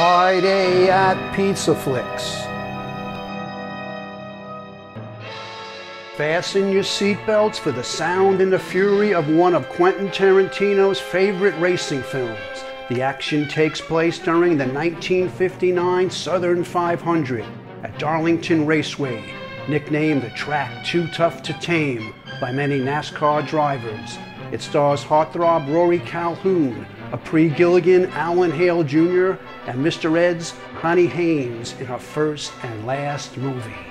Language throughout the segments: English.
Friday at Pizza Flix. Fasten your seatbelts for the sound and the fury of one of Quentin Tarantino's favorite racing films. The action takes place during the 1959 Southern 500 at Darlington Raceway, nicknamed the track Too Tough to Tame by many NASCAR drivers. It stars heartthrob Rory Calhoun, a pre-Gilligan, Alan Hale Jr., and Mr. Ed's Connie Hines in her first and last movie.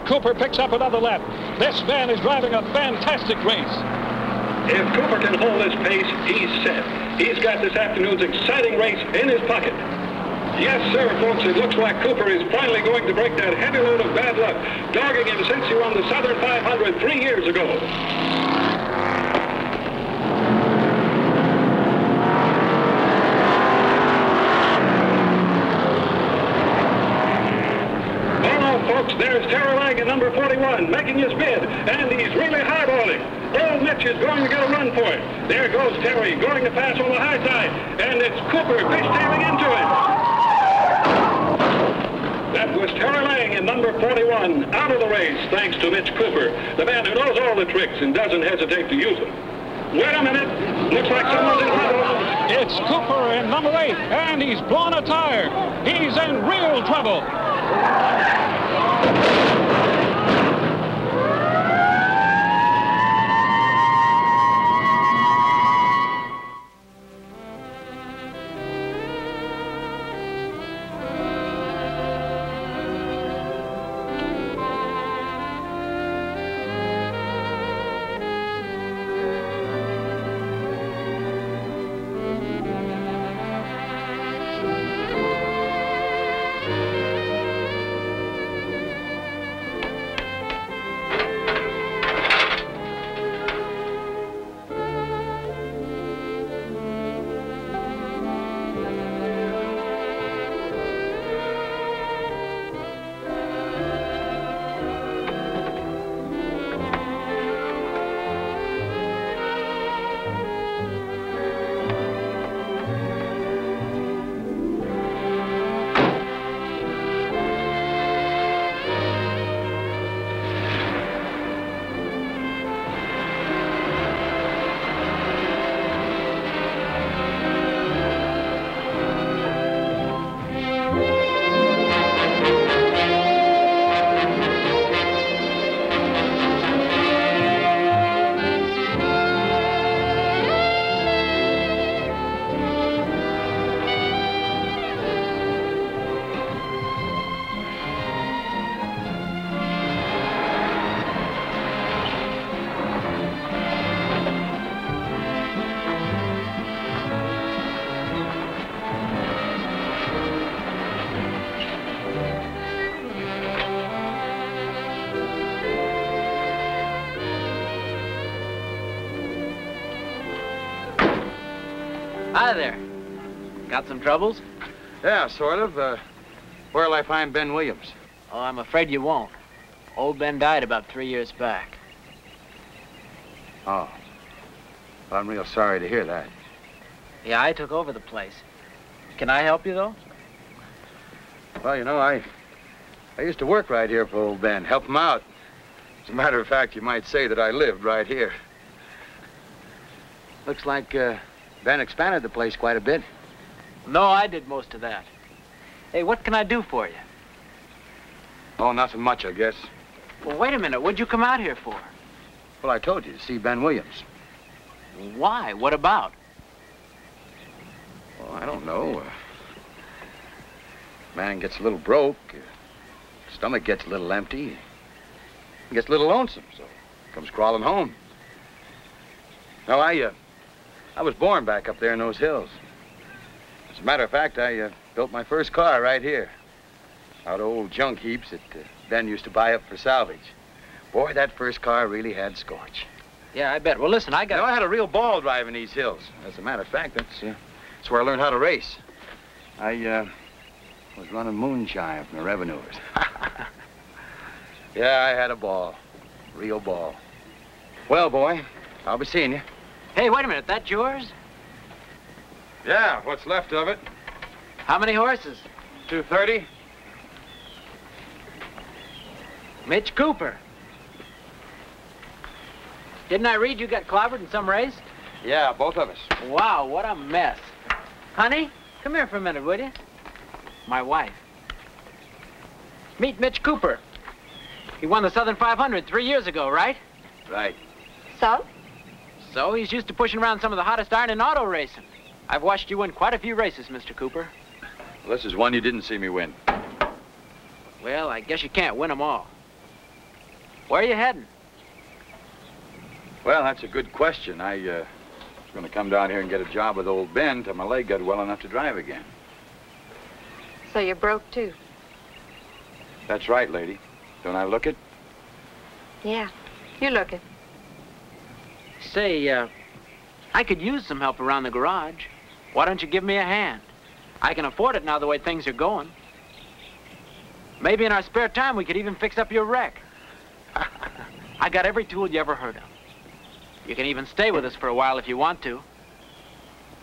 Cooper picks up another lap. This man is driving a fantastic race. If Cooper can hold this pace, he's set. He's got this afternoon's exciting race in his pocket. Yes, sir, folks, it looks like Cooper is finally going to break that heavy load of bad luck, dogging him since he won the Southern 500 three years ago. Oh, no, there's Terry Lang at number 41, making his bid, and he's really highballing. Old Mitch is going to get a run for it. There goes Terry, going to pass on the high side, and it's Cooper fishtailing into it. That was Terry Lang in number 41, out of the race, thanks to Mitch Cooper, the man who knows all the tricks and doesn't hesitate to use them. Wait a minute. Looks like someone's in trouble. It's Cooper in number eight, and he's blown a tire. He's in real trouble. Thank you. Hi there. Got some troubles? Yeah, sort of. Uh, where'll I find Ben Williams? Oh, I'm afraid you won't. Old Ben died about three years back. Oh. Well, I'm real sorry to hear that. Yeah, I took over the place. Can I help you, though? Well, you know, I I used to work right here for old Ben, help him out. As a matter of fact, you might say that I lived right here. Looks like uh, Ben expanded the place quite a bit. No, I did most of that. Hey, what can I do for you? Oh, nothing much, I guess. Well, wait a minute. What'd you come out here for? Well, I told you, to see Ben Williams. Why? What about? Well, I don't know. Uh, man gets a little broke. Uh, stomach gets a little empty. Gets a little lonesome, so comes crawling home. No, I, uh, I was born back up there in those hills. As a matter of fact, I uh, built my first car right here. Out of old junk heaps that uh, Ben used to buy up for salvage. Boy, that first car really had scorch. Yeah, I bet. Well, listen, I got... You know, I had a real ball driving these hills. As a matter of fact, that's, uh, that's where I learned how to race. I uh, was running moonshine from the revenuers. yeah, I had a ball. Real ball. Well, boy, I'll be seeing you. Hey, wait a minute. That yours? Yeah, what's left of it. How many horses? 230. Mitch Cooper. Didn't I read you got clobbered in some race? Yeah, both of us. Wow, what a mess. Honey, come here for a minute, will you? My wife. Meet Mitch Cooper. He won the Southern 500 three years ago, right? Right. So? So he's used to pushing around some of the hottest iron in auto racing. I've watched you win quite a few races, Mr. Cooper. Well, this is one you didn't see me win. Well, I guess you can't win them all. Where are you heading? Well, that's a good question. I uh, was going to come down here and get a job with old Ben till my leg got well enough to drive again. So you're broke, too? That's right, lady. Don't I look it? Yeah, you look it. Say, uh, I could use some help around the garage. Why don't you give me a hand? I can afford it now the way things are going. Maybe in our spare time we could even fix up your wreck. I got every tool you ever heard of. You can even stay with us for a while if you want to.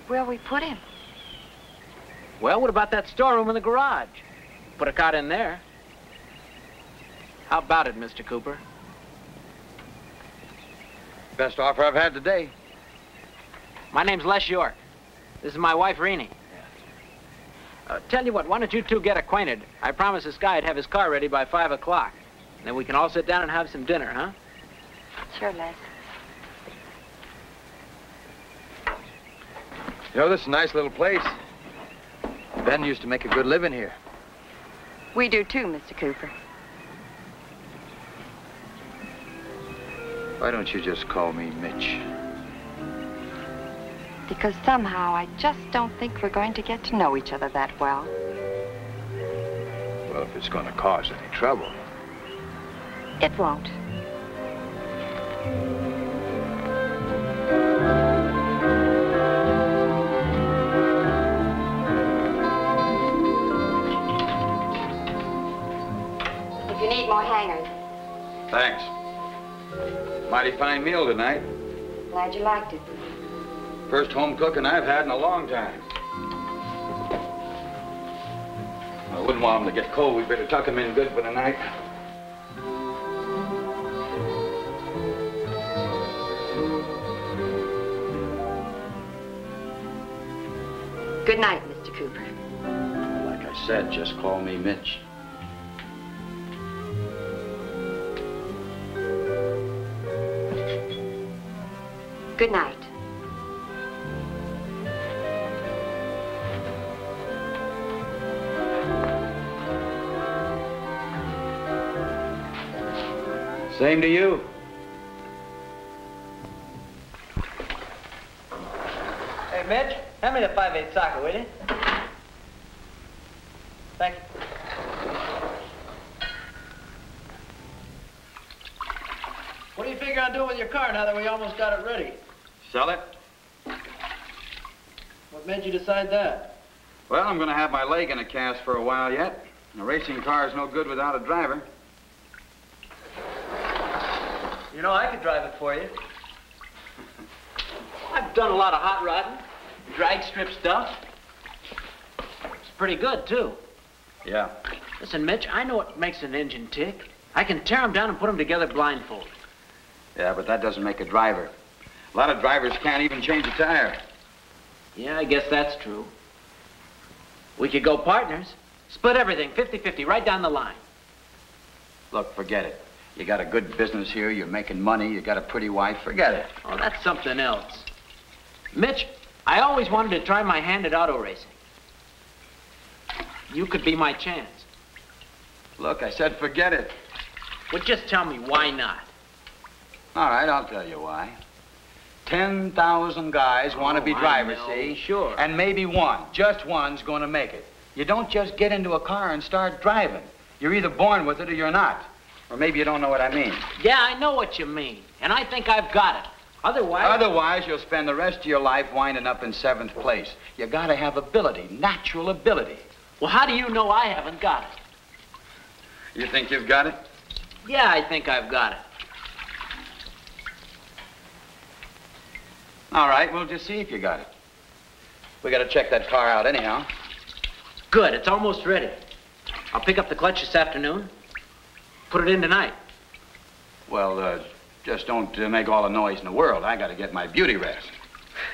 Where'll we put him? Well, what about that storeroom in the garage? Put a cot in there. How about it, Mr. Cooper? Best offer I've had today. My name's Les York. This is my wife, Renee. Uh, tell you what, why don't you two get acquainted? I promised this guy I'd have his car ready by 5 o'clock. Then we can all sit down and have some dinner, huh? Sure, Les. You know, this is a nice little place. Ben used to make a good living here. We do, too, Mr. Cooper. Why don't you just call me Mitch? Because somehow I just don't think we're going to get to know each other that well. Well, if it's going to cause any trouble. It won't. Mighty fine meal tonight. glad you liked it. First home cooking I've had in a long time. I wouldn't want them to get cold. We'd better tuck them in good for the night. Good night, Mr. Cooper. Like I said, just call me Mitch. Good night. Same to you. Hey, Mitch, hand me the 5-8 socket, will you? Thank you. What do you figure on doing with your car now that we almost got it ready? Sell it? What made you decide that? Well, I'm going to have my leg in a cast for a while yet. A racing car is no good without a driver. You know, I could drive it for you. I've done a lot of hot rodding, drag strip stuff. It's pretty good, too. Yeah. Listen, Mitch, I know what makes an engine tick. I can tear them down and put them together blindfolded. Yeah, but that doesn't make a driver. A lot of drivers can't even change a tire. Yeah, I guess that's true. We could go partners. Split everything, 50-50, right down the line. Look, forget it. You got a good business here, you're making money, you got a pretty wife, forget it. Oh, that's something else. Mitch, I always wanted to try my hand at auto racing. You could be my chance. Look, I said forget it. Well, just tell me why not. All right, I'll tell you why. 10,000 guys want to oh, be Oh, drivers, see? sure. And maybe one, just one's going to make it. You don't just get into a car and start driving. You're either born with it or you're not. Or maybe you don't know what I mean. Yeah, I know what you mean, and I think I've got it. Otherwise... Otherwise, you'll spend the rest of your life winding up in seventh place. You gotta have ability, natural ability. Well, how do you know I haven't got it? You think you've got it? Yeah, I think I've got it. All right, we'll just see if you got it. We gotta check that car out anyhow. Good, it's almost ready. I'll pick up the clutch this afternoon. Put it in tonight. Well, uh, just don't uh, make all the noise in the world. I gotta get my beauty rest.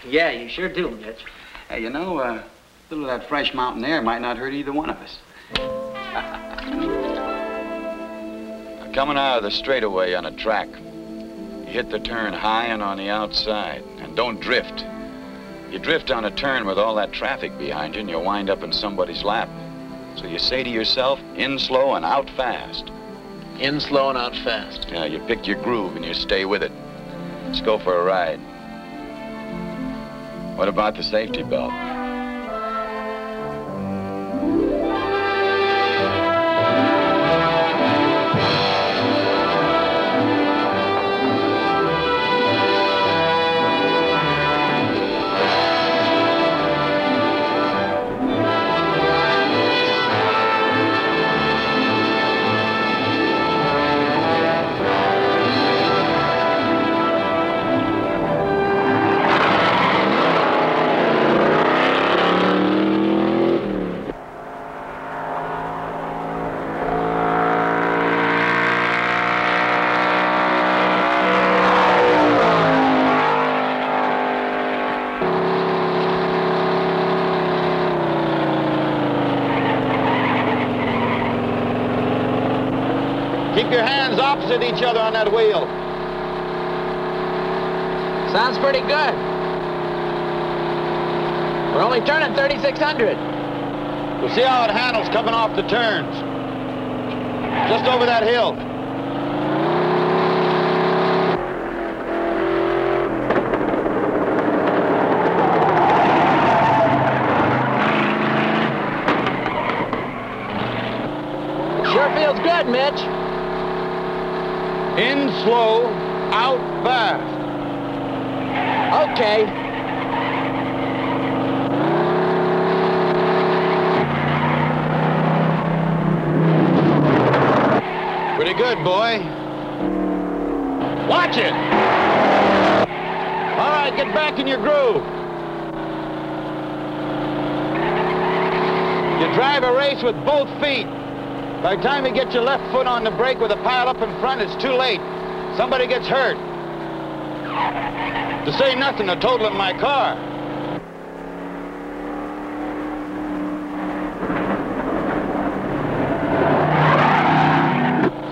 Yeah, you sure do, Mitch. Hey, you know, uh, a little of that fresh mountain air might not hurt either one of us. Coming out of the straightaway on a track, you hit the turn high and on the outside, and don't drift. You drift on a turn with all that traffic behind you, and you wind up in somebody's lap. So you say to yourself, in slow and out fast. In slow and out fast. Yeah, you pick your groove and you stay with it. Let's go for a ride. What about the safety belt? That wheel. Sounds pretty good. We're only turning 3,600. We'll see how it handles coming off the turns. Just over that hill. Sure feels good, Mitch. In slow, out fast. Okay. Pretty good, boy. Watch it. All right, get back in your groove. You drive a race with both feet. By the time you get your left foot on the brake with a pile up in front, it's too late. Somebody gets hurt. To say nothing a total of my car.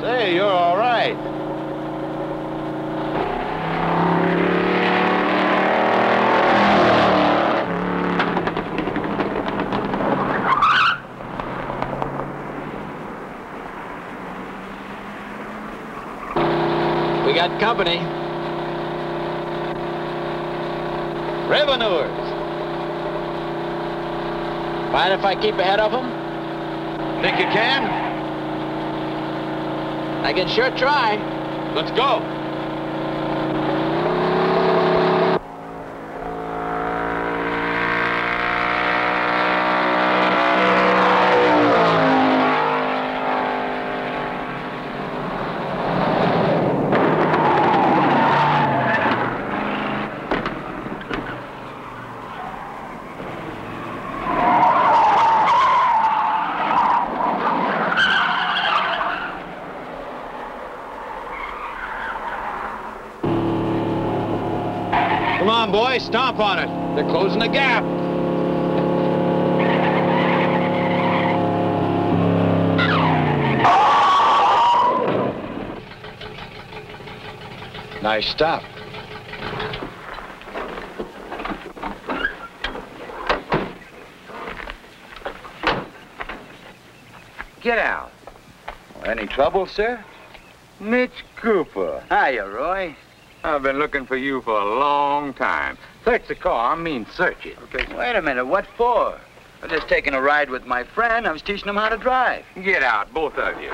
Say, you're all right. Company. Revenuers. Mind if I keep ahead of them? Think you can? I can sure try. Let's go. Roy. Stomp on it. They're closing the gap. Nice stop. Get out. Any trouble, sir? Mitch Cooper. Hiya, Roy. I've been looking for you for a long time. Search the car. I mean, search it. Okay. Wait a minute. What for? I'm just taking a ride with my friend. I was teaching him how to drive. Get out, both of you.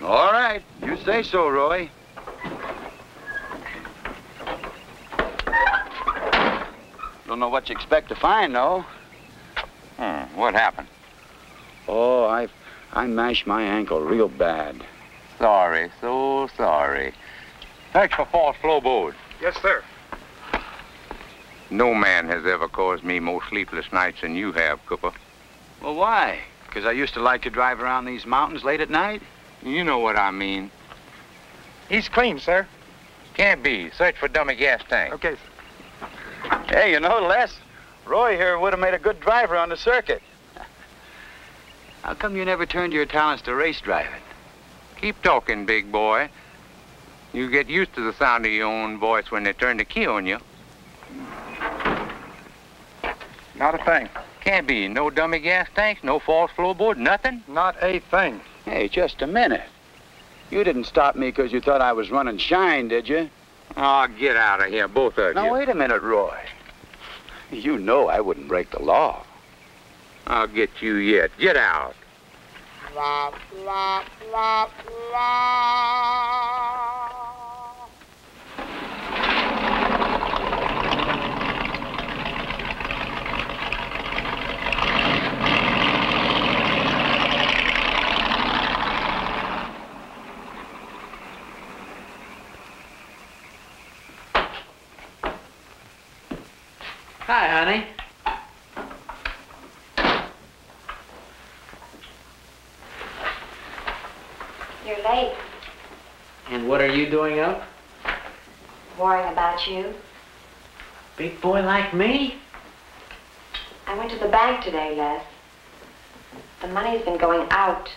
All right. You say so, Roy. Don't know what you expect to find, though. Hmm, what happened? Oh, I, I mashed my ankle real bad. Sorry, so sorry. Search for false floorboards. Yes, sir. No man has ever caused me more sleepless nights than you have, Cooper. Well, why? Because I used to like to drive around these mountains late at night? You know what I mean. He's clean, sir. Can't be. Search for dummy gas tank. Okay, sir. Hey, you know, Les, Roy here would have made a good driver on the circuit. How come you never turned your talents to race driving? Keep talking, big boy. You get used to the sound of your own voice when they turn the key on you. Not a thing. Can't be. No dummy gas tanks, no false floorboard, nothing. Not a thing. Hey, just a minute. You didn't stop me because you thought I was running shine, did you? Oh, get out of here, both of Now, you. wait a minute, Roy. You know I wouldn't break the law. I'll get you yet. Get out. Hi, honey. You're late. And what are you doing up? Worrying about you. Big boy like me? I went to the bank today, Les. The money's been going out.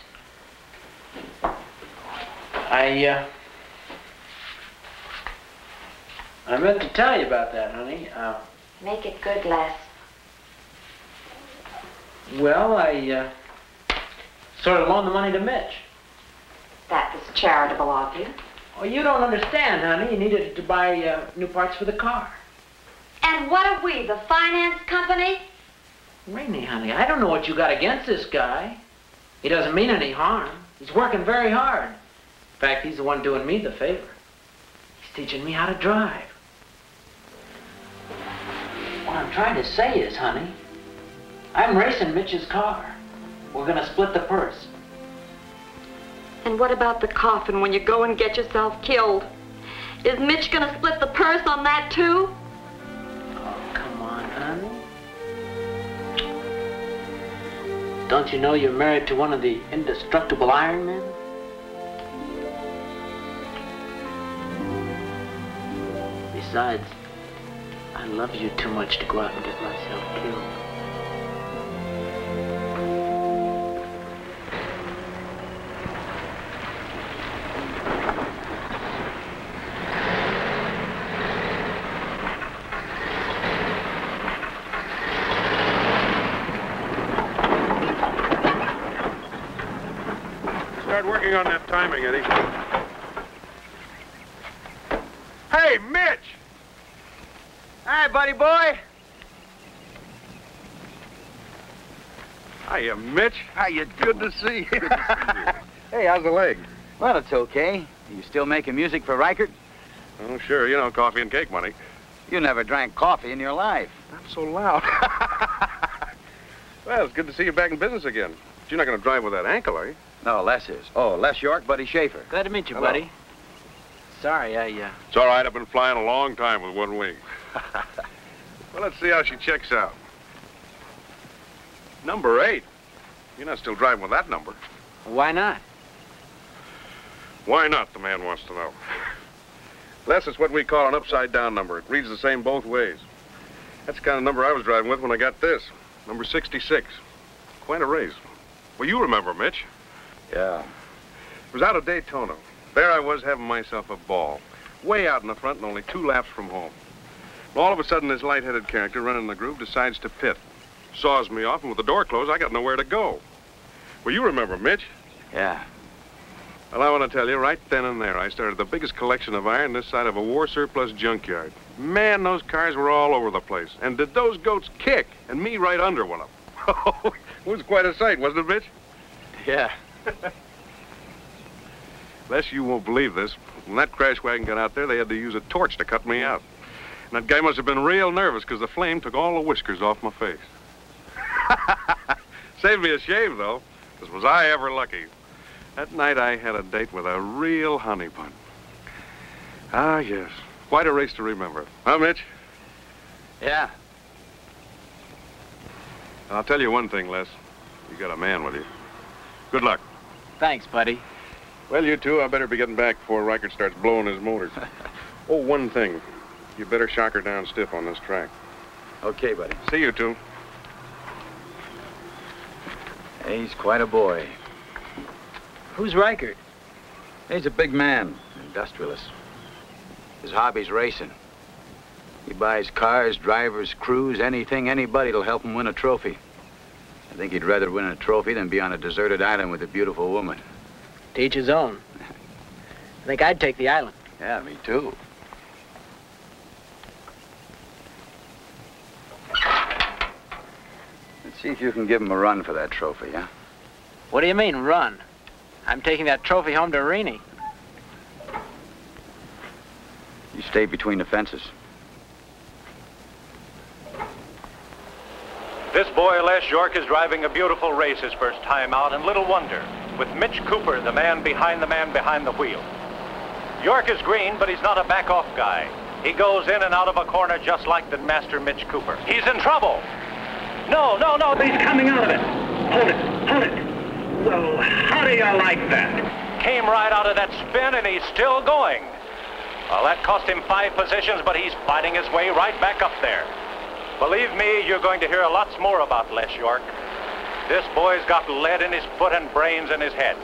I, uh... I meant to tell you about that, honey. Uh, Make it good, Les. well, I, uh... Sort of loaned the money to Mitch. That was charitable of you. Oh, you don't understand, honey. You needed it to buy uh, new parts for the car. And what are we, the finance company? Rainey, honey, I don't know what you got against this guy. He doesn't mean any harm. He's working very hard. In fact, he's the one doing me the favor. He's teaching me how to drive. What I'm trying to say is, honey, I'm racing Mitch's car. We're gonna split the purse. And what about the coffin when you go and get yourself killed? Is Mitch gonna split the purse on that too? Oh, come on, honey. Don't you know you're married to one of the indestructible Iron Men? Besides, I love you too much to go out and get myself on that timing, Eddie. Hey, Mitch! Hi, buddy boy. Hiya, Mitch. How you? Good to see you. hey, how's the leg? Well, it's okay. You still making music for Reichert? Oh, sure. You know, coffee and cake money. You never drank coffee in your life. Not so loud. well, it's good to see you back in business again. But you're not going to drive with that ankle, are you? No, Les is. Oh, Les York, Buddy Schaefer. Glad to meet you, Hello. buddy. Sorry, I, uh... It's all right. I've been flying a long time with one wing. well, let's see how she checks out. Number eight. You're not still driving with that number. Why not? Why not, the man wants to know. Les, it's what we call an upside-down number. It reads the same both ways. That's the kind of number I was driving with when I got this. Number 66. Quite a race. Well, you remember, Mitch. Yeah. It was out of Daytona. There I was having myself a ball. Way out in the front and only two laps from home. All of a sudden, this light-headed character running the groove decides to pit. Saws me off, and with the door closed, I got nowhere to go. Well, you remember, Mitch. Yeah. Well, I want to tell you, right then and there, I started the biggest collection of iron this side of a war surplus junkyard. Man, those cars were all over the place. And did those goats kick? And me right under one of them. Oh it was quite a sight, wasn't it, Mitch? Yeah. Les, you won't believe this. When that crash wagon got out there, they had to use a torch to cut me out. And that guy must have been real nervous because the flame took all the whiskers off my face. Saved me a shave, though. Because was I ever lucky. That night I had a date with a real honey bun. Ah, yes. Quite a race to remember. Huh, Mitch? Yeah. I'll tell you one thing, Les. You got a man with you. Good luck. Thanks, buddy. Well, you two, I better be getting back before Reichert starts blowing his motor. oh, one thing. You better shock her down stiff on this track. Okay, buddy. See you two. He's quite a boy. Who's Reichert? He's a big man, industrialist. His hobby's racing. He buys cars, drivers, crews, anything, anybody that'll help him win a trophy. I think he'd rather win a trophy than be on a deserted island with a beautiful woman. To each his own. I think I'd take the island. Yeah, me too. Let's see if you can give him a run for that trophy, huh? What do you mean, run? I'm taking that trophy home to Rennie. You stay between the fences. This boy, Les York, is driving a beautiful race his first time out, and little wonder, with Mitch Cooper, the man behind the man behind the wheel. York is green, but he's not a back-off guy. He goes in and out of a corner just like the master Mitch Cooper. He's in trouble. No, no, no, He's coming out of it. Hold it, hold it. Well, how do you like that? Came right out of that spin, and he's still going. Well, that cost him five positions, but he's fighting his way right back up there. Believe me, you're going to hear lots more about Les York. This boy's got lead in his foot and brains in his head.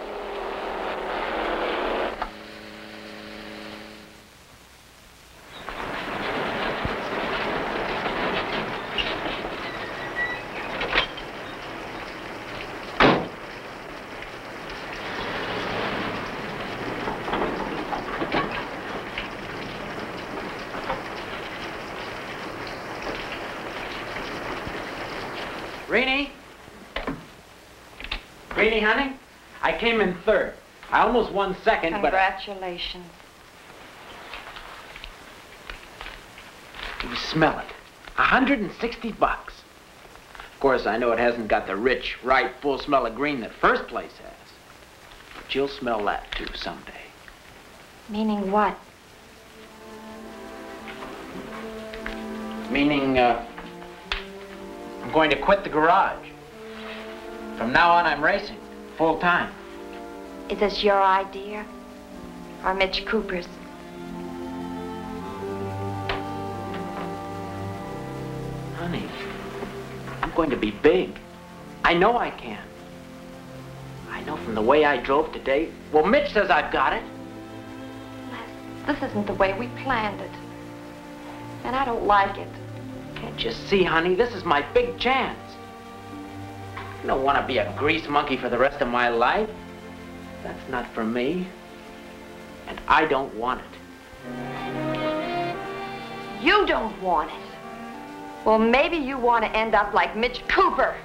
Rennie? Rennie, honey? I came in third. I almost one second, second, but... Congratulations. You smell it. A 160 bucks. Of course, I know it hasn't got the rich, ripe, full smell of green that first place has. But you'll smell that, too, someday. Meaning what? Meaning, uh, I'm going to quit the garage. From now on, I'm racing, full time. Is this your idea? Or Mitch Cooper's? Honey, I'm going to be big. I know I can. I know from the way I drove today. Well, Mitch says I've got it. Les, This isn't the way we planned it. And I don't like it. Can't you see, honey? This is my big chance. I don't want to be a grease monkey for the rest of my life. That's not for me. And I don't want it. You don't want it. Well, maybe you want to end up like Mitch Cooper.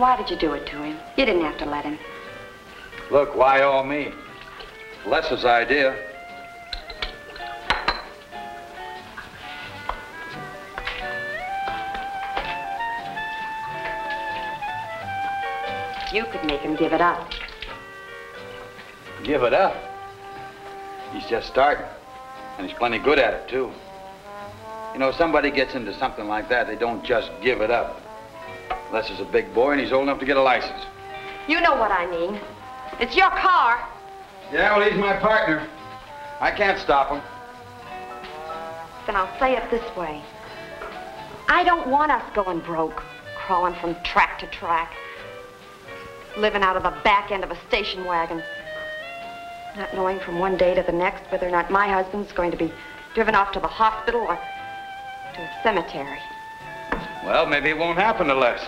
Why did you do it to him? You didn't have to let him. Look, why all me? Les's idea. You could make him give it up. Give it up. He's just starting. And he's plenty good at it, too. You know, somebody gets into something like that, they don't just give it up. Les is a big boy and he's old enough to get a license. You know what I mean. It's your car. Yeah, well, he's my partner. I can't stop him. Then I'll say it this way. I don't want us going broke, crawling from track to track, living out of the back end of a station wagon, not knowing from one day to the next whether or not my husband's going to be driven off to the hospital or to a cemetery. Well, maybe it won't happen to Les.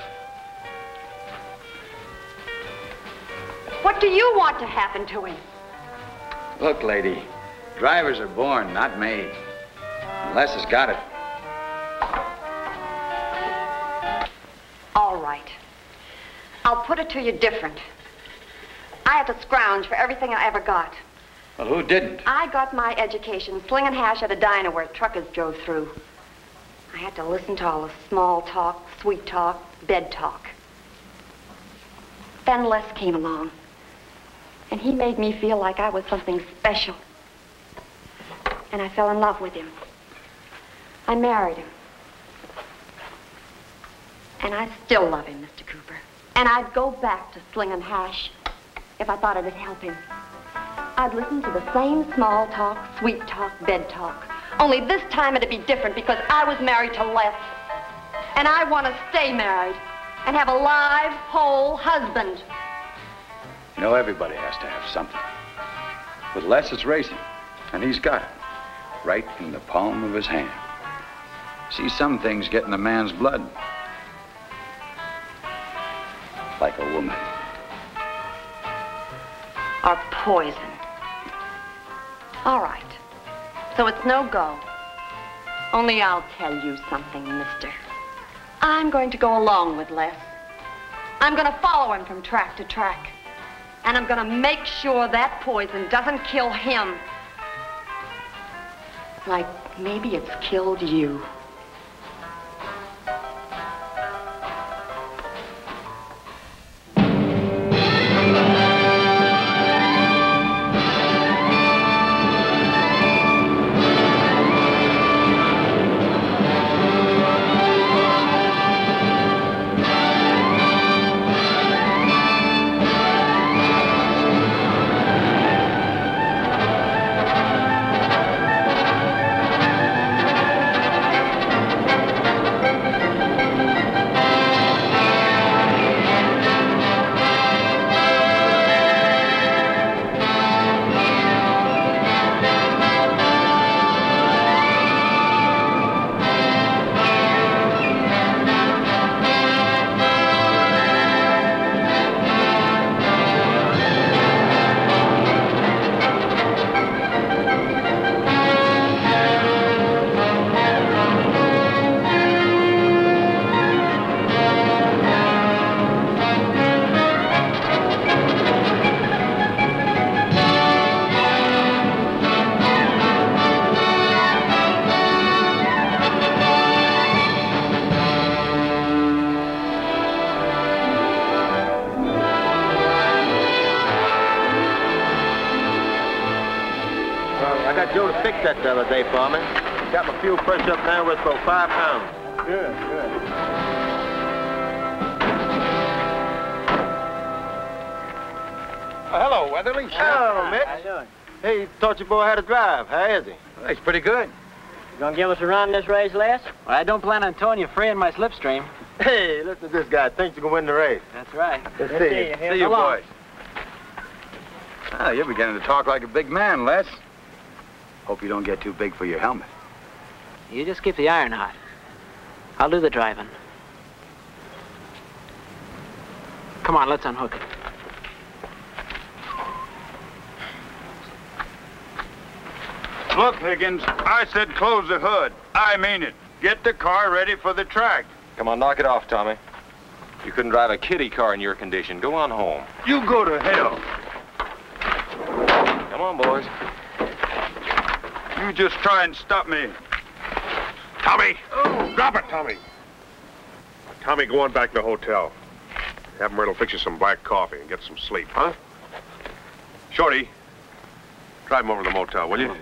What do you want to happen to him? Look, lady, drivers are born, not made. And Les has got it. All right. I'll put it to you different. I had to scrounge for everything I ever got. Well, who didn't? I got my education slinging hash at a diner where truckers drove through. I had to listen to all the small talk, sweet talk, bed talk. Then Les came along, and he made me feel like I was something special. And I fell in love with him. I married him. And I still love him, Mr. Cooper. And I'd go back to slinging hash if I thought it'd help him. I'd listen to the same small talk, sweet talk, bed talk. Only this time it'd be different because I was married to Les. And I want to stay married and have a live, whole husband. You know, everybody has to have something. With Les, it's racing. And he's got it. Right in the palm of his hand. See, some things get in a man's blood. Like a woman. Or poison. All right. So it's no go. Only I'll tell you something, mister. I'm going to go along with Les. I'm going to follow him from track to track. And I'm going to make sure that poison doesn't kill him. Like maybe it's killed you. You gonna give us a run this race, Les? Well, I don't plan on towing you free in my slipstream. Hey, listen to this guy. Thinks you can win the race. That's right. Good to Good see you. See you, So boys. Ah, you're beginning to talk like a big man, Les. Hope you don't get too big for your helmet. You just keep the iron hot. I'll do the driving. Come on, let's unhook it. Look, Higgins, I said close the hood. I mean it. Get the car ready for the track. Come on, knock it off, Tommy. You couldn't drive a kiddie car in your condition. Go on home. You go to hell. Come on, boys. You just try and stop me. Tommy! Oh. Drop it, Tommy! Tommy, go on back to the hotel. Have Myrtle fix you some black coffee and get some sleep, huh? Shorty, drive him over to the motel, will you?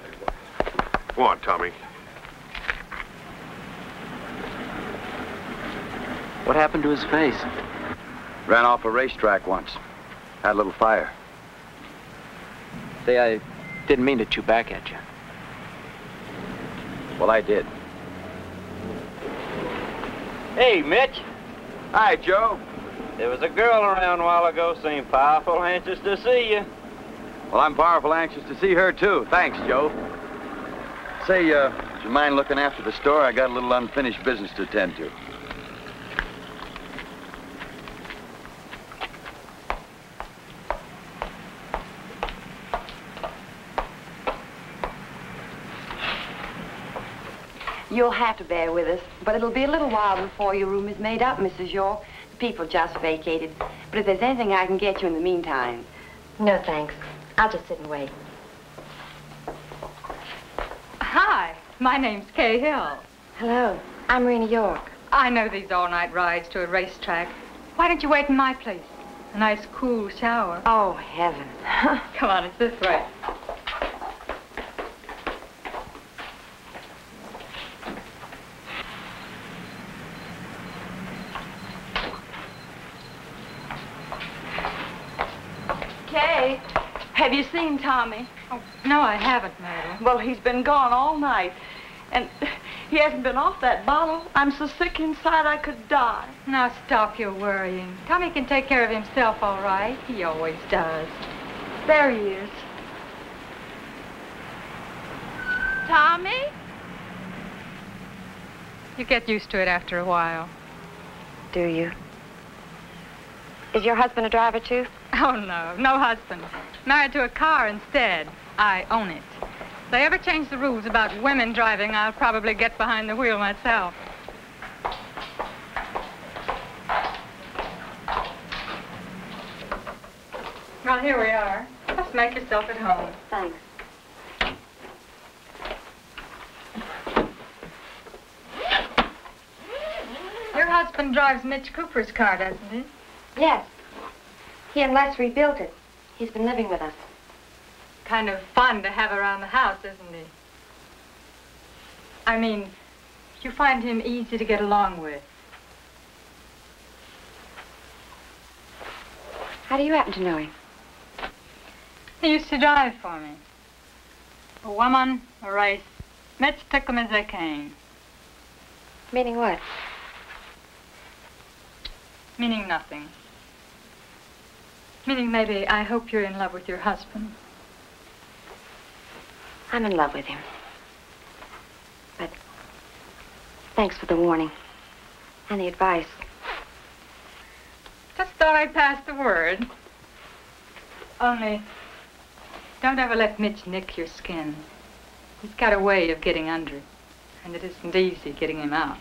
Go on, Tommy. What happened to his face? Ran off a racetrack once. Had a little fire. Say, I didn't mean to chew back at you. Well, I did. Hey, Mitch. Hi, Joe. There was a girl around a while ago seemed powerful anxious to see you. Well, I'm powerful anxious to see her, too. Thanks, Joe. Say, uh, would you mind looking after the store? I got a little unfinished business to attend to. You'll have to bear with us, but it'll be a little while before your room is made up, Mrs. York. The people just vacated. But if there's anything I can get you in the meantime. No, thanks. I'll just sit and wait. Hi, my name's Kay Hill. Hello, I'm Rena York. I know these all-night rides to a racetrack. Why don't you wait in my place? A nice cool shower. Oh, heaven. Come on, it's this way. Kay, have you seen Tommy? Oh, no, I haven't, Myrtle. Well, he's been gone all night. And he hasn't been off that bottle. I'm so sick inside I could die. Now stop your worrying. Tommy can take care of himself all right. He always does. There he is. Tommy? You get used to it after a while. Do you? Is your husband a driver, too? Oh, no. No husband. Married to a car instead. I own it. If they ever change the rules about women driving, I'll probably get behind the wheel myself. Well, here we are. Just make yourself at home. Thanks. Your husband drives Mitch Cooper's car, doesn't he? Yes. He and Les rebuilt it. He's been living with us. Kind of fun to have around the house, isn't he? I mean, you find him easy to get along with. How do you happen to know him? He used to drive for me. A woman, a race. Mitch took them as they came. Meaning what? Meaning nothing. Meaning maybe I hope you're in love with your husband. I'm in love with him. But thanks for the warning and the advice. Just thought I'd pass the word. Only, don't ever let Mitch nick your skin. He's got a way of getting under it, and it isn't easy getting him out.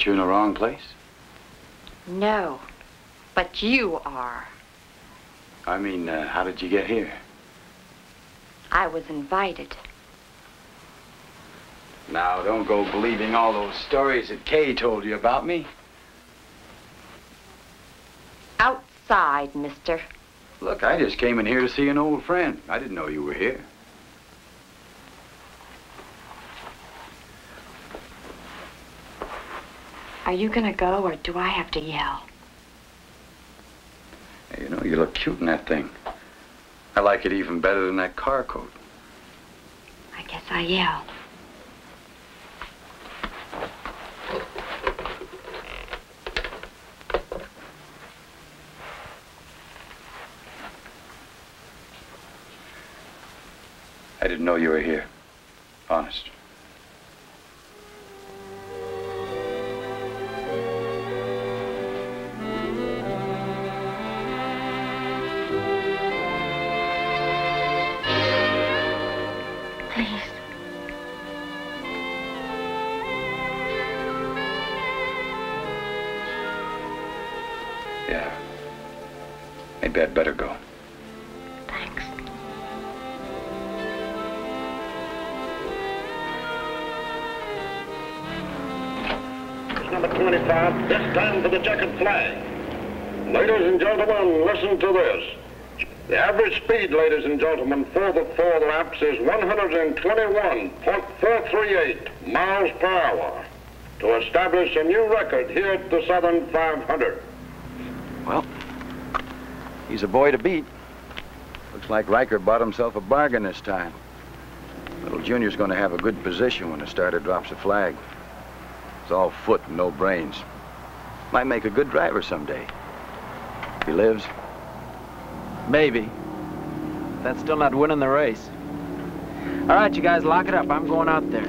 Aren't you in the wrong place? No, but you are. I mean, uh, how did you get here? I was invited. Now, don't go believing all those stories that Kay told you about me. Outside, mister. Look, I just came in here to see an old friend. I didn't know you were here. Are you gonna go or do I have to yell? You know, you look cute in that thing. I like it even better than that car coat. I guess I yell. I didn't know you were here. Honest. Speed, ladies and gentlemen, for the four laps is 121.438 miles per hour to establish a new record here at the Southern 500. Well, he's a boy to beat. Looks like Reichert bought himself a bargain this time. Little Junior's going to have a good position when the starter drops the flag. It's all foot and no brains. Might make a good driver someday. If he lives. Maybe. That's still not winning the race. All right, you guys, lock it up. I'm going out there.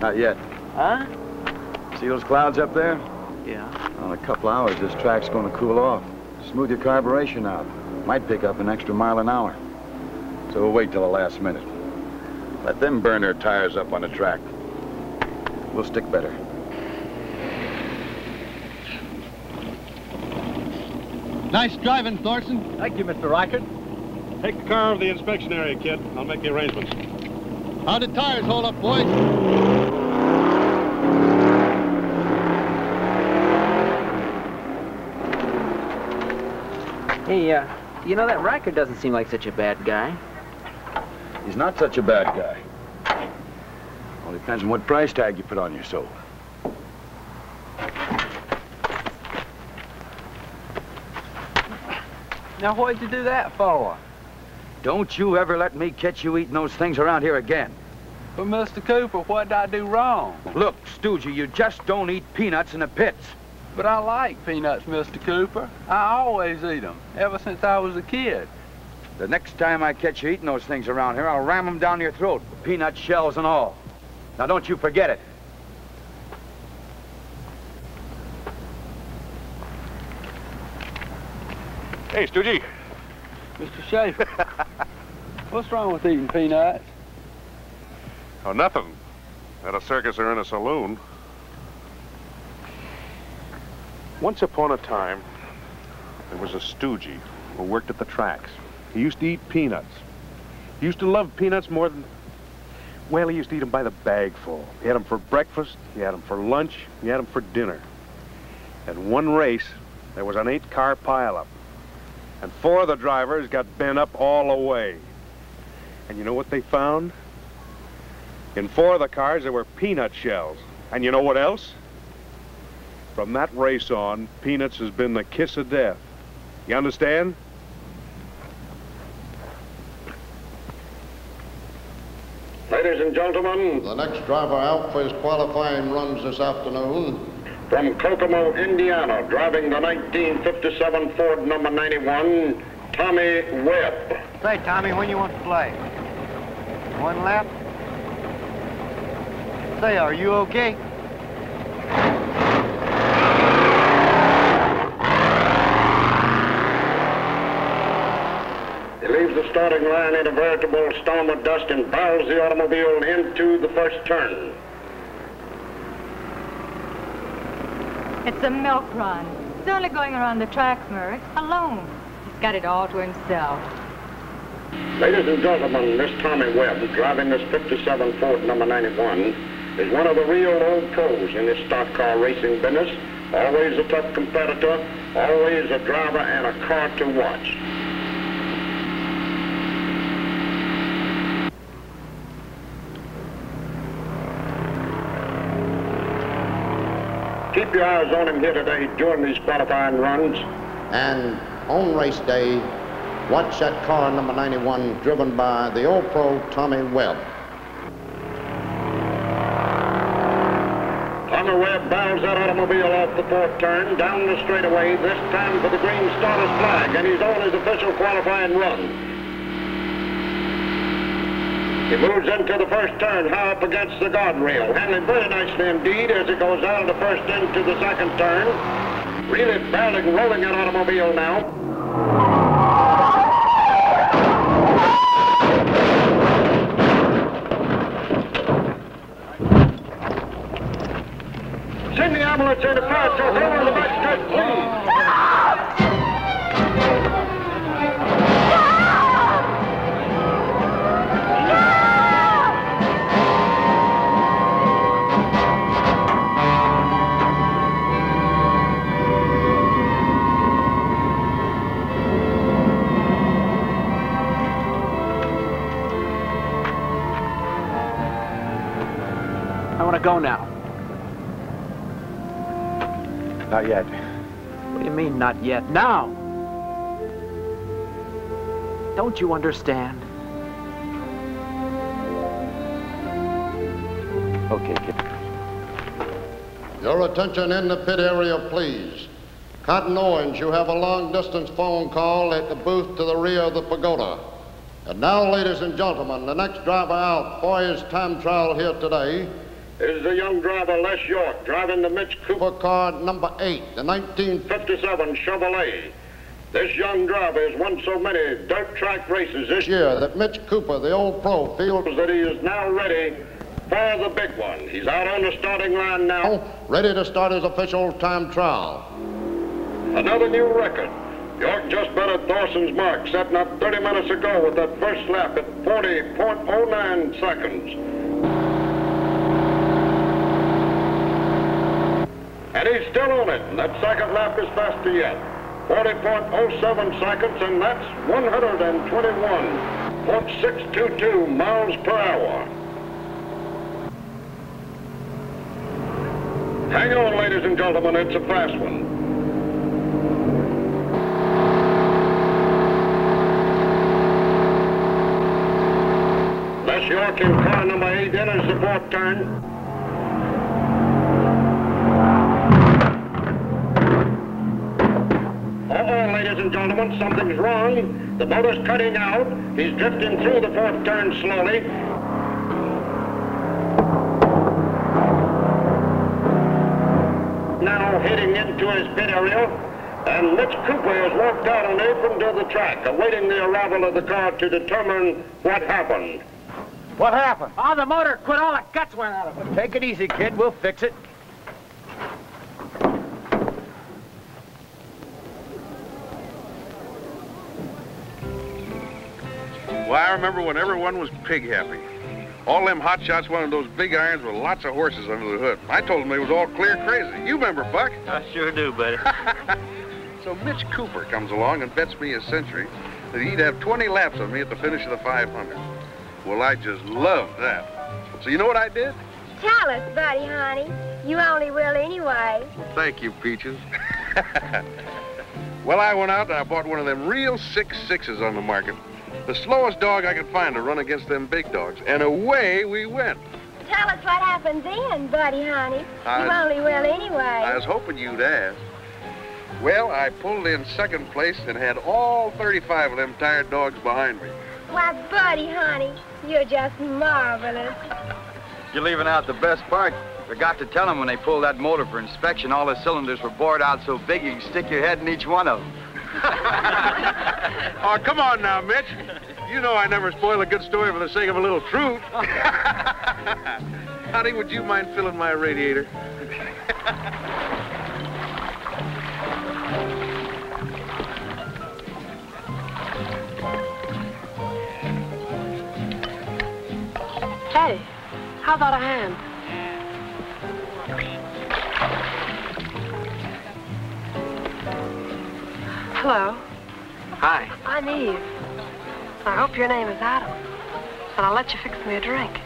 Not yet. Huh? See those clouds up there? Yeah. Well, in a couple hours, this track's going to cool off. Smooth your carburation out. Might pick up an extra mile an hour. So we'll wait till the last minute. Let them burn their tires up on the track. We'll stick better. Nice driving, Thorson. Thank you, Mr. Reichert. Take the car over the inspection area, kid. I'll make the arrangements. How did tires hold up, boys? Hey, uh, you know, that Reichert doesn't seem like such a bad guy. He's not such a bad guy. All depends on what price tag you put on your soul. Now, what'd you do that for? Don't you ever let me catch you eating those things around here again. But, Mr. Cooper, what did I do wrong? Look, Stoogie, you just don't eat peanuts in the pits. But I like peanuts, Mr. Cooper. I always eat them, ever since I was a kid. The next time I catch you eating those things around here, I'll ram them down your throat, peanut shells and all. Now, don't you forget it. Hey, Stoogie. Mr. Schaefer, what's wrong with eating peanuts? Oh, nothing. At a circus or in a saloon. Once upon a time, there was a stoogie who worked at the tracks. He used to eat peanuts. He used to love peanuts more than... Well, he used to eat them by the bagful. He had them for breakfast, he had them for lunch, he had them for dinner. At one race, there was an eight-car pileup. And four of the drivers got bent up all the way. And you know what they found? In four of the cars, there were peanut shells. And you know what else? From that race on, peanuts has been the kiss of death. You understand? Ladies and gentlemen, The next driver out for his qualifying runs this afternoon. From Kokomo, Indiana, driving the 1957 Ford number 91, Tommy Webb. Say, Tommy, when you want to play? One lap? Say, are you okay? He leaves the starting line in a veritable storm of dust and barrels the automobile into the first turn. It's a milk run. He's only going around the track, Murray, alone. He's got it all to himself. Ladies and gentlemen, this Tommy Webb, driving this 57 Ford number 91, is one of the real old pros in this stock car racing business. Always a tough competitor, always a driver and a car to watch. Keep your eyes on him here today during these qualifying runs. And on race day, watch that car number 91 driven by the old pro Tommy Webb. Tommy Webb bows that automobile off the fourth turn, down the straightaway, this time for the green starter's flag, and he's on his official qualifying run. He moves into the first turn, high up against the guardrail, handling very nicely indeed as he goes out of the first into the second turn. Really barreling, rolling that automobile now. Not yet. What do you mean, not yet? Now! Don't you understand? Okay, kid. Your attention in the pit area, please. Cotton Owens, you have a long-distance phone call at the booth to the rear of the pagoda. And now, ladies and gentlemen, the next driver out for his time trial here today is the young driver Les York, driving the Mitch Cooper car number eight, the 1957 Chevrolet. This young driver has won so many dirt track races this year that Mitch Cooper, the old pro, feels that he is now ready for the big one. He's out on the starting line now, ready to start his official time trial. Another new record. York just bettered Thorson's mark, setting up 30 minutes ago with that first lap at 40.09 seconds. And he's still on it, and that second lap is faster yet. 40.07 seconds, and that's 121.622 miles per hour. Hang on, ladies and gentlemen, it's a fast one. Les York in car number eight enters the fourth turn. And something's wrong. The motor's cutting out. He's drifting through the fourth turn slowly. Now heading into his pit area. And Mitch Cooper has walked out on the apron to the track, awaiting the arrival of the car to determine what happened. What happened? Oh, the motor quit. All the guts went out of it. Take it easy, kid. We'll fix it. Well, I remember when everyone was pig happy. All them hot shots wanted those big irons with lots of horses under the hood. I told them they was all clear crazy. You remember, Buck? I sure do, buddy. So Mitch Cooper comes along and bets me a century that he'd have 20 laps on me at the finish of the 500. Well, I just loved that. So you know what I did? Tell us, buddy, honey. You only will anyway. Well, thank you, Peaches. well, I went out and I bought one of them real six sixes on the market. The slowest dog I could find to run against them big dogs. And away we went. Tell us what happened then, buddy, honey. I- you only will anyway. I was hoping you'd ask. Well, I pulled in second place and had all 35 of them tired dogs behind me. Why, buddy, honey, you're just marvelous. You're leaving out the best part. Forgot to tell them when they pulled that motor for inspection, all the cylinders were bored out so big you could stick your head in each one of them. oh, come on now, Mitch. You know I never spoil a good story for the sake of a little truth. Honey, would you mind filling my radiator? Hey, how about a hand? Hello. Hi. I'm Eve. I hope your name is Adam. And I'll let you fix me a drink.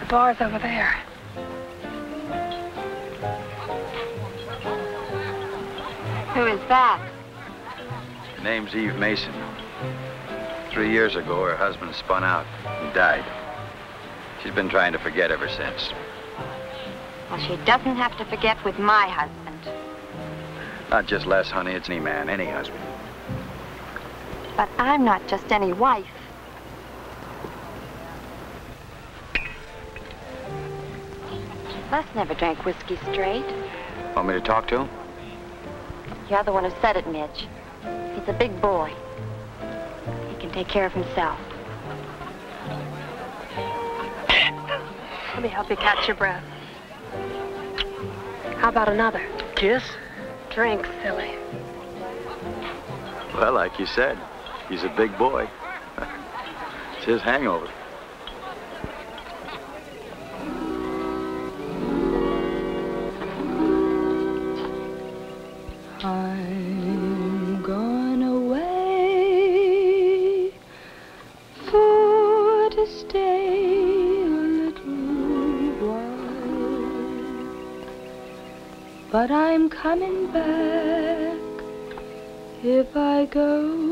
The bar's over there. Who is that? Her name's Eve Mason. Three years ago, her husband spun out and died. She's been trying to forget ever since. Well, she doesn't have to forget with my husband. Not just Les, honey. It's any man, any husband. But I'm not just any wife. Les never drank whiskey straight. Want me to talk to him? You're the one who said it, Mitch. He's a big boy. He can take care of himself. Let me help you catch your breath. How about another? Kiss? Drink, silly. Well, like you said, he's a big boy. it's his hangover. I'm coming back. If I go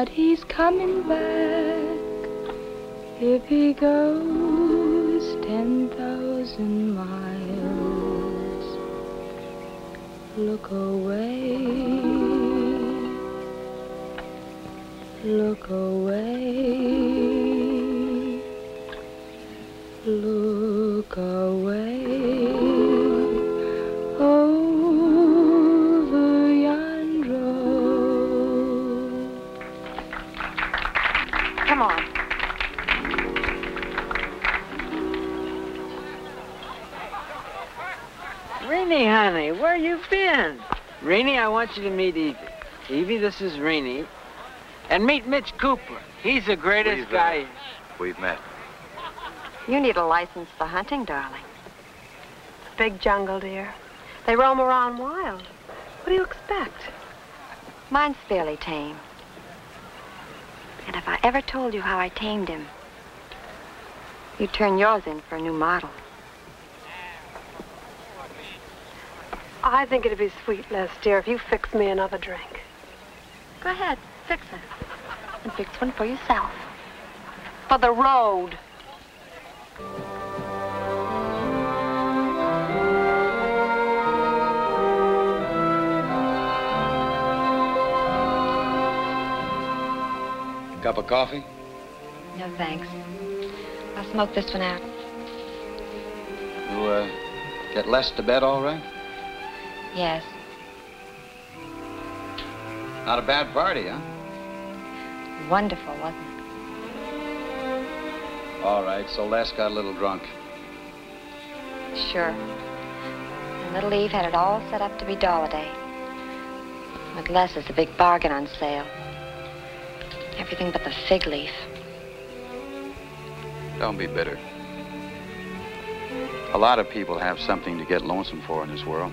But he's coming back. If he goes ten thousand miles. Look away, look away, look away you been? Renee, I want you to meet Evie. Evie, this is Renee. And meet Mitch Cooper. He's the greatest We've, uh, guy. We've met. You need a license for hunting, darling. Big jungle, dear. They roam around wild. What do you expect? Mine's fairly tame. And if I ever told you how I tamed him, you'd turn yours in for a new model. I think it'd be sweet, Les, dear, if you fix me another drink. Go ahead, fix it. And fix one for yourself. For the road. A cup of coffee? No, thanks. I'll smoke this one out. You, uh, get Les to bed all right? Yes. Not a bad party, huh? Wonderful, wasn't it? All right, so Les got a little drunk. Sure. And little Eve had it all set up to be Day. With Les as the big bargain on sale. Everything but the fig leaf. Don't be bitter. A lot of people have something to get lonesome for in this world.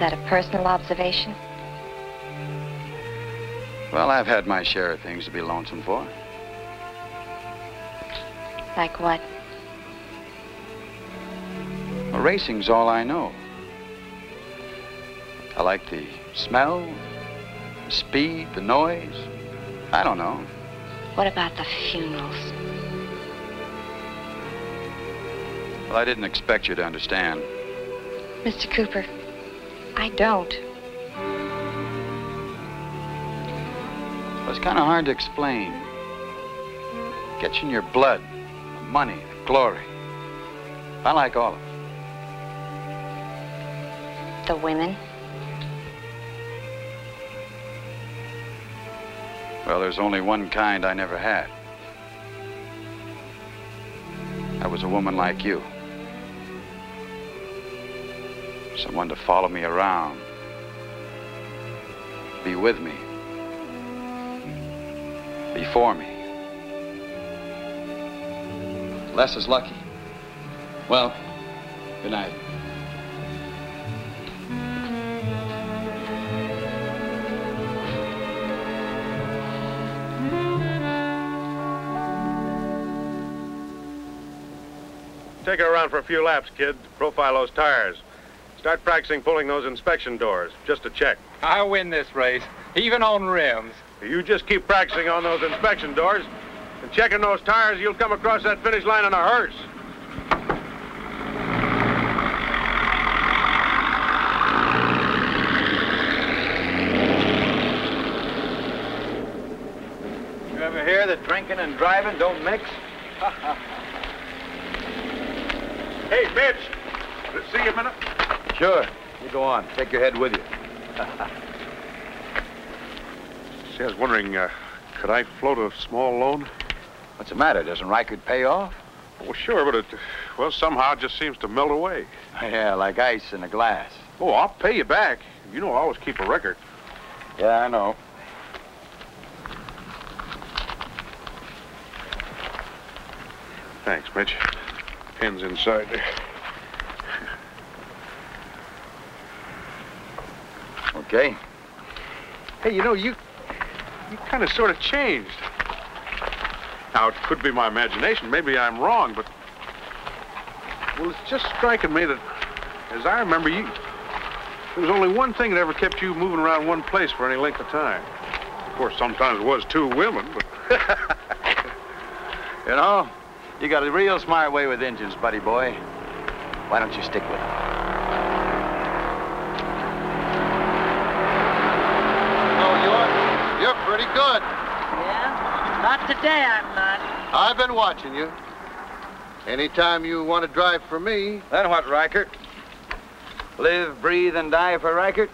That a personal observation? Well, I've had my share of things to be lonesome for. Like what? Well, racing's all I know. I like the smell, the speed, the noise. I don't know. What about the funerals? Well, I didn't expect you to understand. Mr. Cooper, I don't. It's kind of hard to explain. Gets in your blood, the money, the glory. I like all of it. The women? Well, there's only one kind I never had. I was a woman like you. Someone to follow me around. Be with me. Before me. Les is lucky. Well, good night. Take her around for a few laps, kid. Profile those tires. Start practicing pulling those inspection doors, just to check. I win this race, even on rims. You just keep practicing on those inspection doors and checking those tires, you'll come across that finish line in a hearse. You ever hear that drinking and driving don't mix? Hey, Mitch. Let's see you a minute. Sure. You go on. Take your head with you. See, I was wondering, uh, could I float a small loan? What's the matter? Doesn't Reichert pay off? Well, sure, but it, well, somehow it just seems to melt away. Yeah, like ice in a glass. Oh, I'll pay you back. You know I always keep a record. Yeah, I know. Thanks, Mitch. Pen's inside there. Okay. Hey, you know, you you kind of sort of changed. Now, it could be my imagination. Maybe I'm wrong, but... Well, it's just striking me that, as I remember, you... There was only one thing that ever kept you moving around one place for any length of time. Of course, sometimes it was two women, but... You know, you got a real smart way with engines, buddy boy. Why don't you stick with it? Oh, you're, you're pretty good. Yeah? Not today, I'm not. I've been watching you. Anytime you want to drive for me. Then what, Reichert? Live, breathe, and die for Reichert?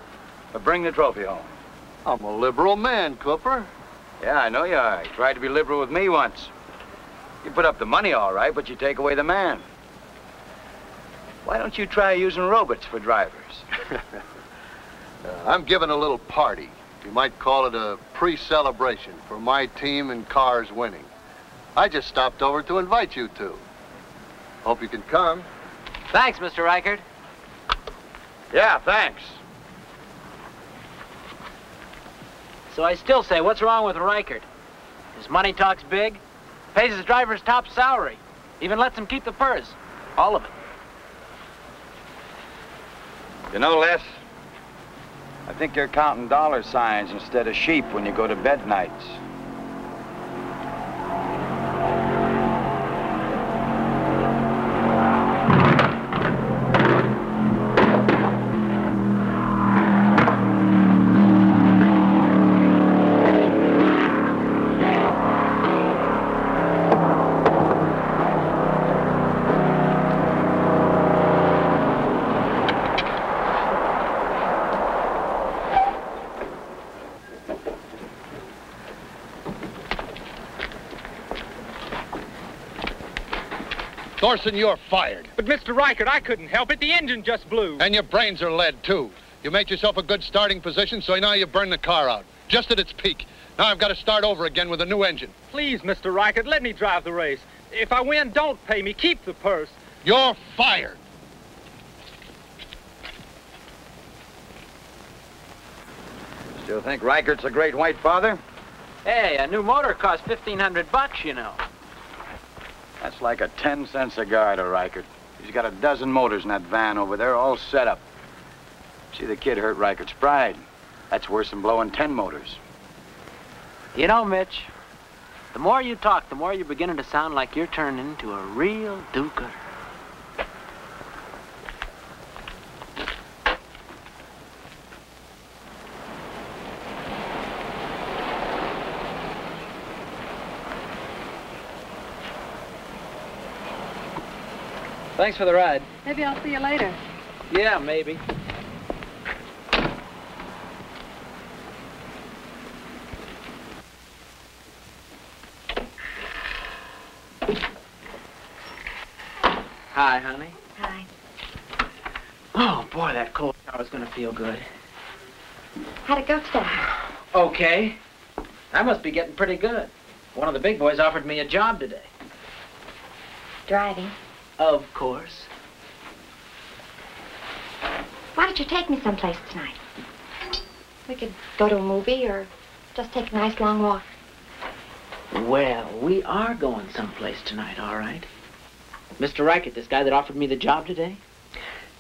Or bring the trophy home? I'm a liberal man, Cooper. Yeah, I know you are. You tried to be liberal with me once. You put up the money all right, but you take away the man. Why don't you try using robots for drivers? Uh, I'm giving a little party. You might call it a pre-celebration for my team and cars winning. I just stopped over to invite you two. Hope you can come. Thanks, Mr. Reichert. Yeah, thanks. So I still say, what's wrong with Reichert? His money talks big, pays his drivers top salary, even lets them keep the purse. All of it. You know, Les, I think you're counting dollar signs instead of sheep when you go to bed nights. Thorson, you're fired. But, Mr. Reichert, I couldn't help it. The engine just blew. And your brains are lead, too. You made yourself a good starting position, so now you burn the car out. Just at its peak. Now I've got to start over again with a new engine. Please, Mr. Reichert, let me drive the race. If I win, don't pay me. Keep the purse. You're fired. Still think Reichert's a great white father? Hey, a new motor costs 1500 bucks, you know. That's like a 10 cent cigar to Reichert. He's got a dozen motors in that van over there, all set up. See, the kid hurt Reichert's pride. That's worse than blowing 10 motors. You know, Mitch, the more you talk, the more you're beginning to sound like you're turning into a real do-gooder. Thanks for the ride. Maybe I'll see you later. Yeah, maybe. Hi, honey. Hi. Oh, boy, that cold shower's gonna feel good. How'd it go today? Okay. I must be getting pretty good. One of the big boys offered me a job today. Driving. Of course. Why don't you take me someplace tonight? We could go to a movie or just take a nice long walk. Well, we are going someplace tonight, all right. Mr. Reichert, this guy that offered me the job today,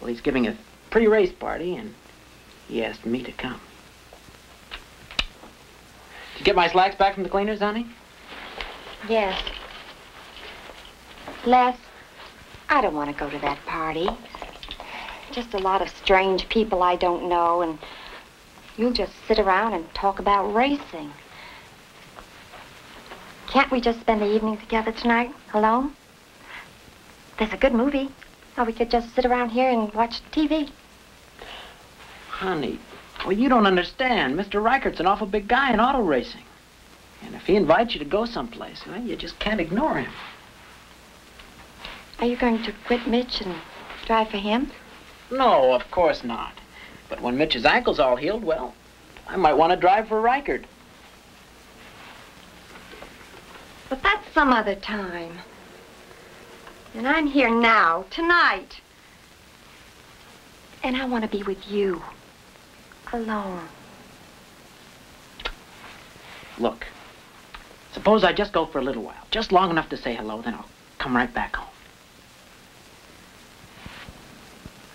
well, he's giving a pre-race party, and he asked me to come. Did you get my slacks back from the cleaners, honey? Yes. Les, I don't want to go to that party. Just a lot of strange people I don't know, and you'll just sit around and talk about racing. Can't we just spend the evening together tonight, alone? There's a good movie. Or we could just sit around here and watch TV. Honey, well, you don't understand. Mr. Reichert's an awful big guy in auto racing. And if he invites you to go someplace, well, you just can't ignore him. Are you going to quit Mitch and drive for him? No, of course not. But when Mitch's ankle's all healed, well, I might want to drive for Reichert. But that's some other time. And I'm here now, tonight. And I want to be with you. Alone. Look, suppose I just go for a little while, just long enough to say hello, then I'll come right back home.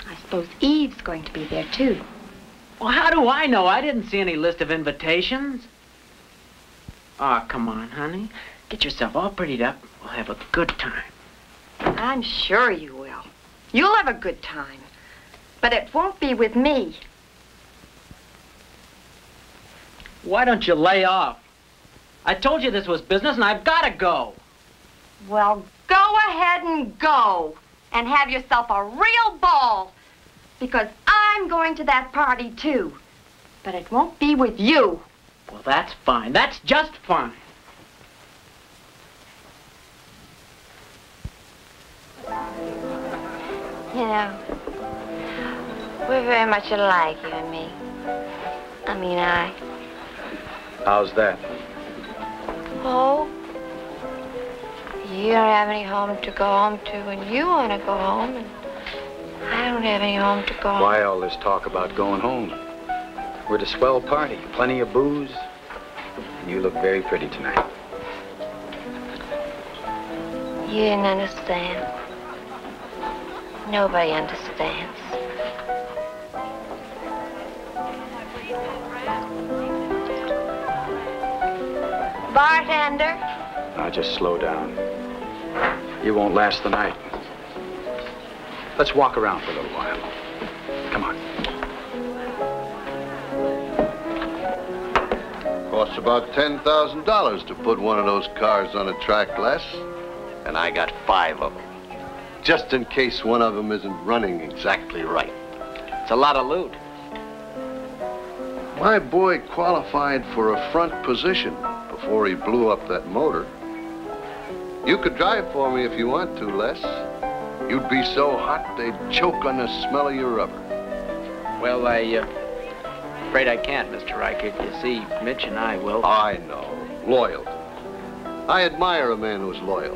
I suppose Eve's going to be there, too. Well, how do I know? I didn't see any list of invitations. Oh, come on, honey. Get yourself all prettied up. We'll have a good time. I'm sure you will. You'll have a good time. But it won't be with me. Why don't you lay off? I told you this was business, and I've got to go. Well, go ahead and go. And have yourself a real ball. Because I'm going to that party, too. But it won't be with you. Well, that's fine. That's just fine. You know, we're very much alike, you and me. I mean, I. How's that? Oh, you don't have any home to go home to, and you want to go home, and I don't have any home to go. Why all this talk about going home? We're at a swell party, plenty of booze. And you look very pretty tonight. You didn't understand. Nobody understands. Bartender, Now just slow down. You won't last the night. Let's walk around for a little while. Come on. Costs about $10,000 to put one of those cars on a track, Les. And I got five of them. Just in case one of them isn't running exactly right. It's a lot of loot. My boy qualified for a front position before he blew up that motor. You could drive for me if you want to, Les. You'd be so hot they'd choke on the smell of your rubber. Well, I, uh, afraid I can't, Mr. Reichert. You see, Mitch and I will. I know. Loyalty. I admire a man who's loyal.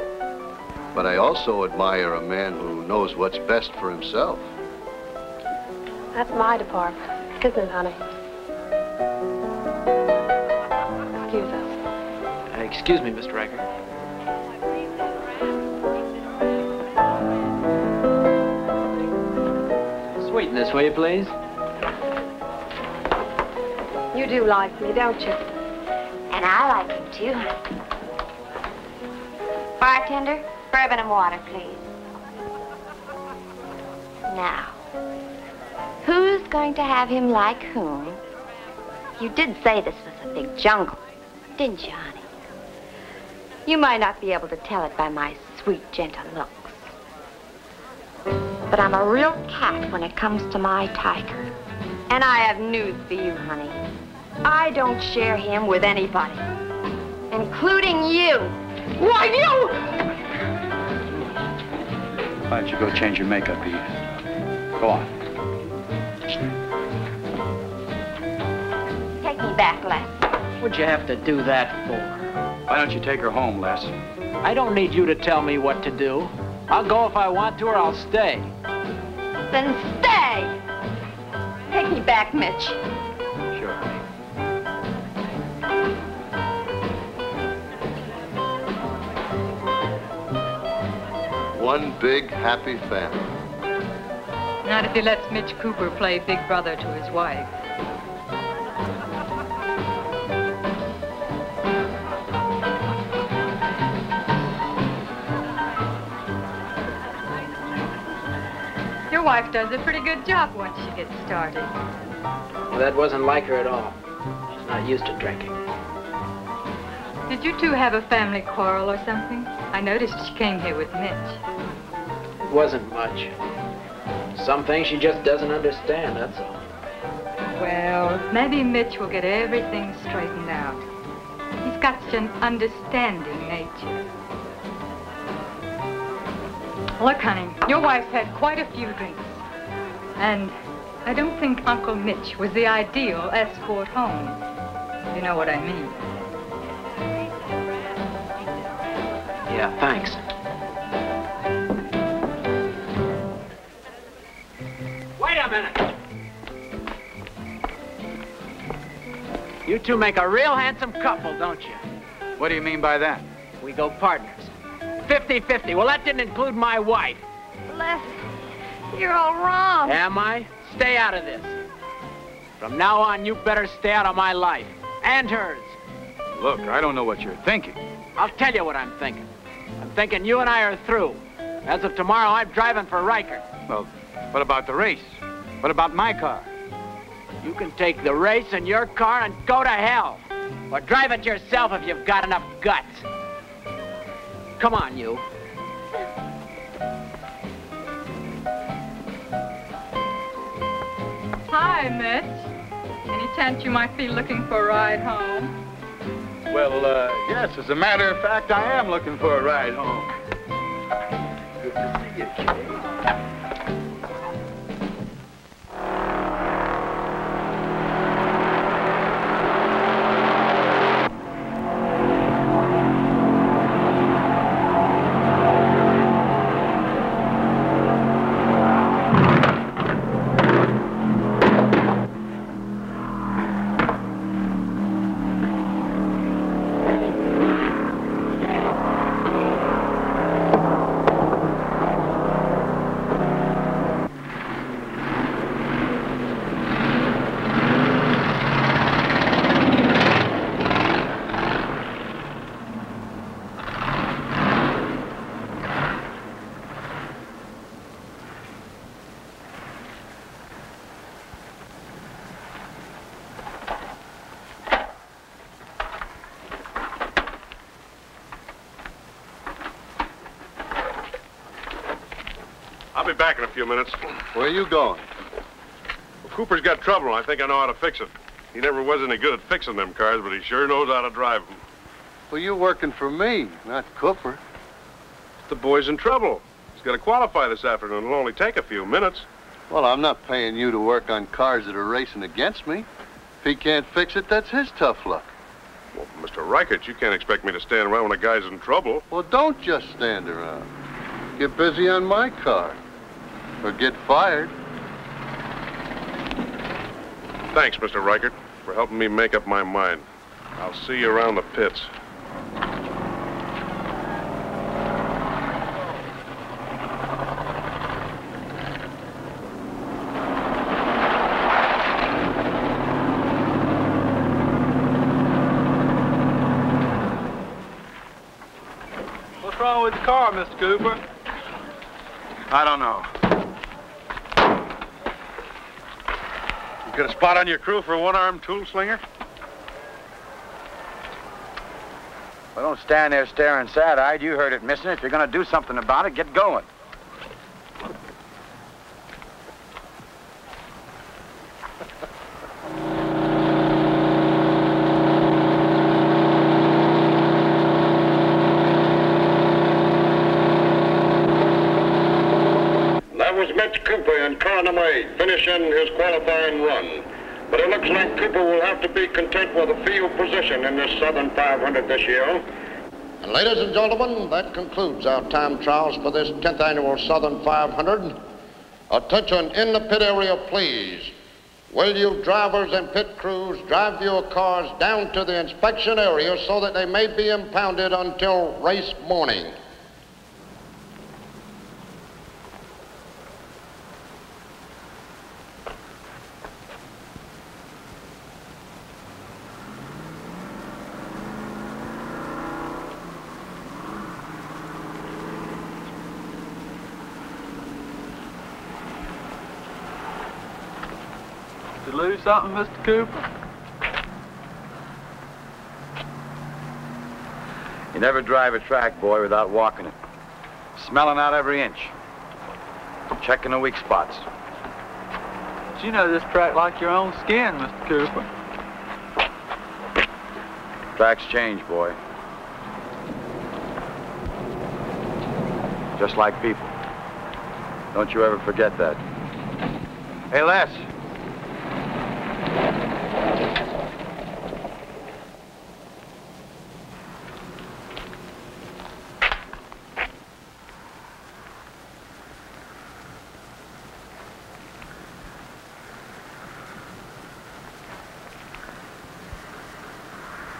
But I also admire a man who knows what's best for himself. That's my department, isn't it, honey? Excuse us. Uh, excuse me, Mr. Reichert. You, please? You do like me, don't you? And I like him too. Bartender, bourbon and water, please. Now, who's going to have him like whom? You did say this was a big jungle, didn't you, honey? You might not be able to tell it by my sweet, gentle looks. But I'm a real cat when it comes to my tiger. And I have news for you, honey. I don't share him with anybody, including you. Why, you! Why don't you go change your makeup, Eve? Go on. Take me back, Les. What'd you have to do that for? Why don't you take her home, Les? I don't need you to tell me what to do. I'll go if I want to or I'll stay. Then stay! Take me back, Mitch. Sure. One big happy family. Not if he lets Mitch Cooper play big brother to his wife. Wife does a pretty good job once she gets started. Well, that wasn't like her at all. She's not used to drinking. Did you two have a family quarrel or something? I noticed she came here with Mitch. It wasn't much. Some things she just doesn't understand, that's all. Well, maybe Mitch will get everything straightened out. He's got such an understanding nature. Look, honey, your wife's had quite a few drinks. And I don't think Uncle Mitch was the ideal escort home. You know what I mean. Yeah, thanks. Wait a minute. You two make a real handsome couple, don't you? What do you mean by that? We go partners. 50-50. Well, that didn't include my wife. Les, you're all wrong. Am I? Stay out of this. From now on, you better stay out of my life. And hers. Look, I don't know what you're thinking. I'll tell you what I'm thinking. I'm thinking you and I are through. As of tomorrow, I'm driving for Reichert. Well, what about the race? What about my car? You can take the race and your car and go to hell. Or drive it yourself if you've got enough guts. Come on, you. Hi, Mitch. Any chance you might be looking for a ride home? Well, uh, yes, as a matter of fact, I am looking for a ride home. Good to see you, Kay. Back in a few minutes. Where are you going? Well, Cooper's got trouble, I think I know how to fix it. He never was any good at fixing them cars, but he sure knows how to drive them. Well, you're working for me, not Cooper. The boy's in trouble. He's got to qualify this afternoon. It'll only take a few minutes. Well, I'm not paying you to work on cars that are racing against me. If he can't fix it, that's his tough luck. Well, Mr. Reichert, you can't expect me to stand around when a guy's in trouble. Well, don't just stand around. Get busy on my car. Or get fired. Thanks, Mr. Reichert, for helping me make up my mind. I'll see you around the pits. What's wrong with the car, Mr. Cooper? I don't know. You got a spot on your crew for a one-armed tool slinger? Well, don't stand there staring sad-eyed. You heard it missing. If you're going to do something about it, get going. That was Mitch Cooper in car number finishing his qualifying run. Looks like Cooper will have to be content with a field position in this Southern 500 this year. And ladies and gentlemen, that concludes our time trials for this 10th annual Southern 500. Attention in the pit area, please. Will you drivers and pit crews drive your cars down to the inspection area so that they may be impounded until race morning? Did you lose something, Mr. Cooper? You never drive a track, boy, without walking it. Smelling out every inch. Checking the weak spots. But you know this track like your own skin, Mr. Cooper. Tracks change, boy. Just like people. Don't you ever forget that. Hey, Les.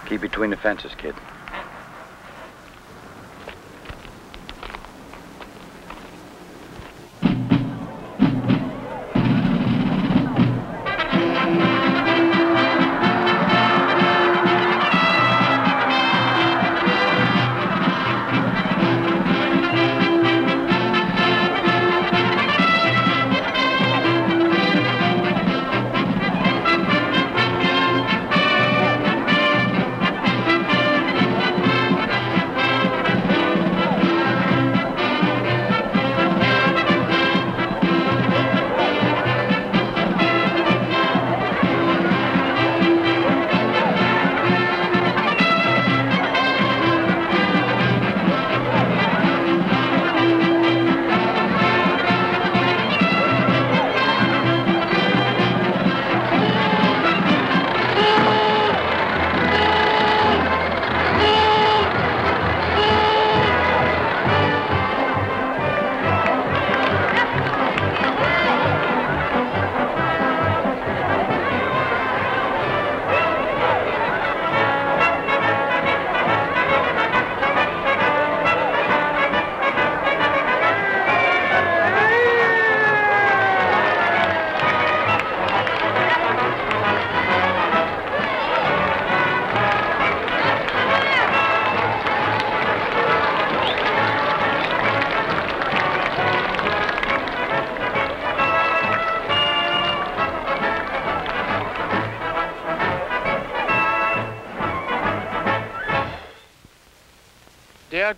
Keep between the fences, kid.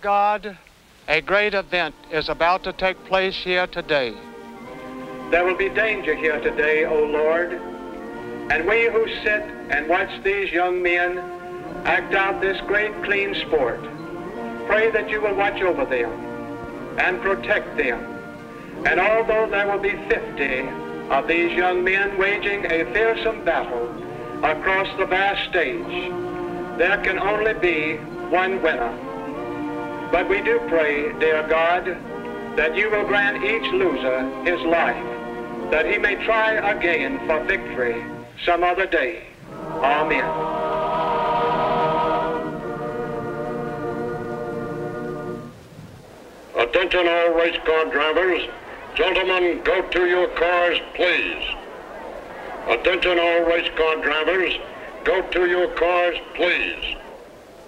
God, a great event is about to take place here today. There will be danger here today, O Lord. And we who sit and watch these young men act out this great clean sport, pray that you will watch over them and protect them. And although there will be 50 of these young men waging a fearsome battle across the vast stage, there can only be one winner. But we do pray, dear God, that you will grant each loser his life, that he may try again for victory some other day. Amen. Attention all race car drivers. Gentlemen, go to your cars, please. Attention all race car drivers. Go to your cars, please.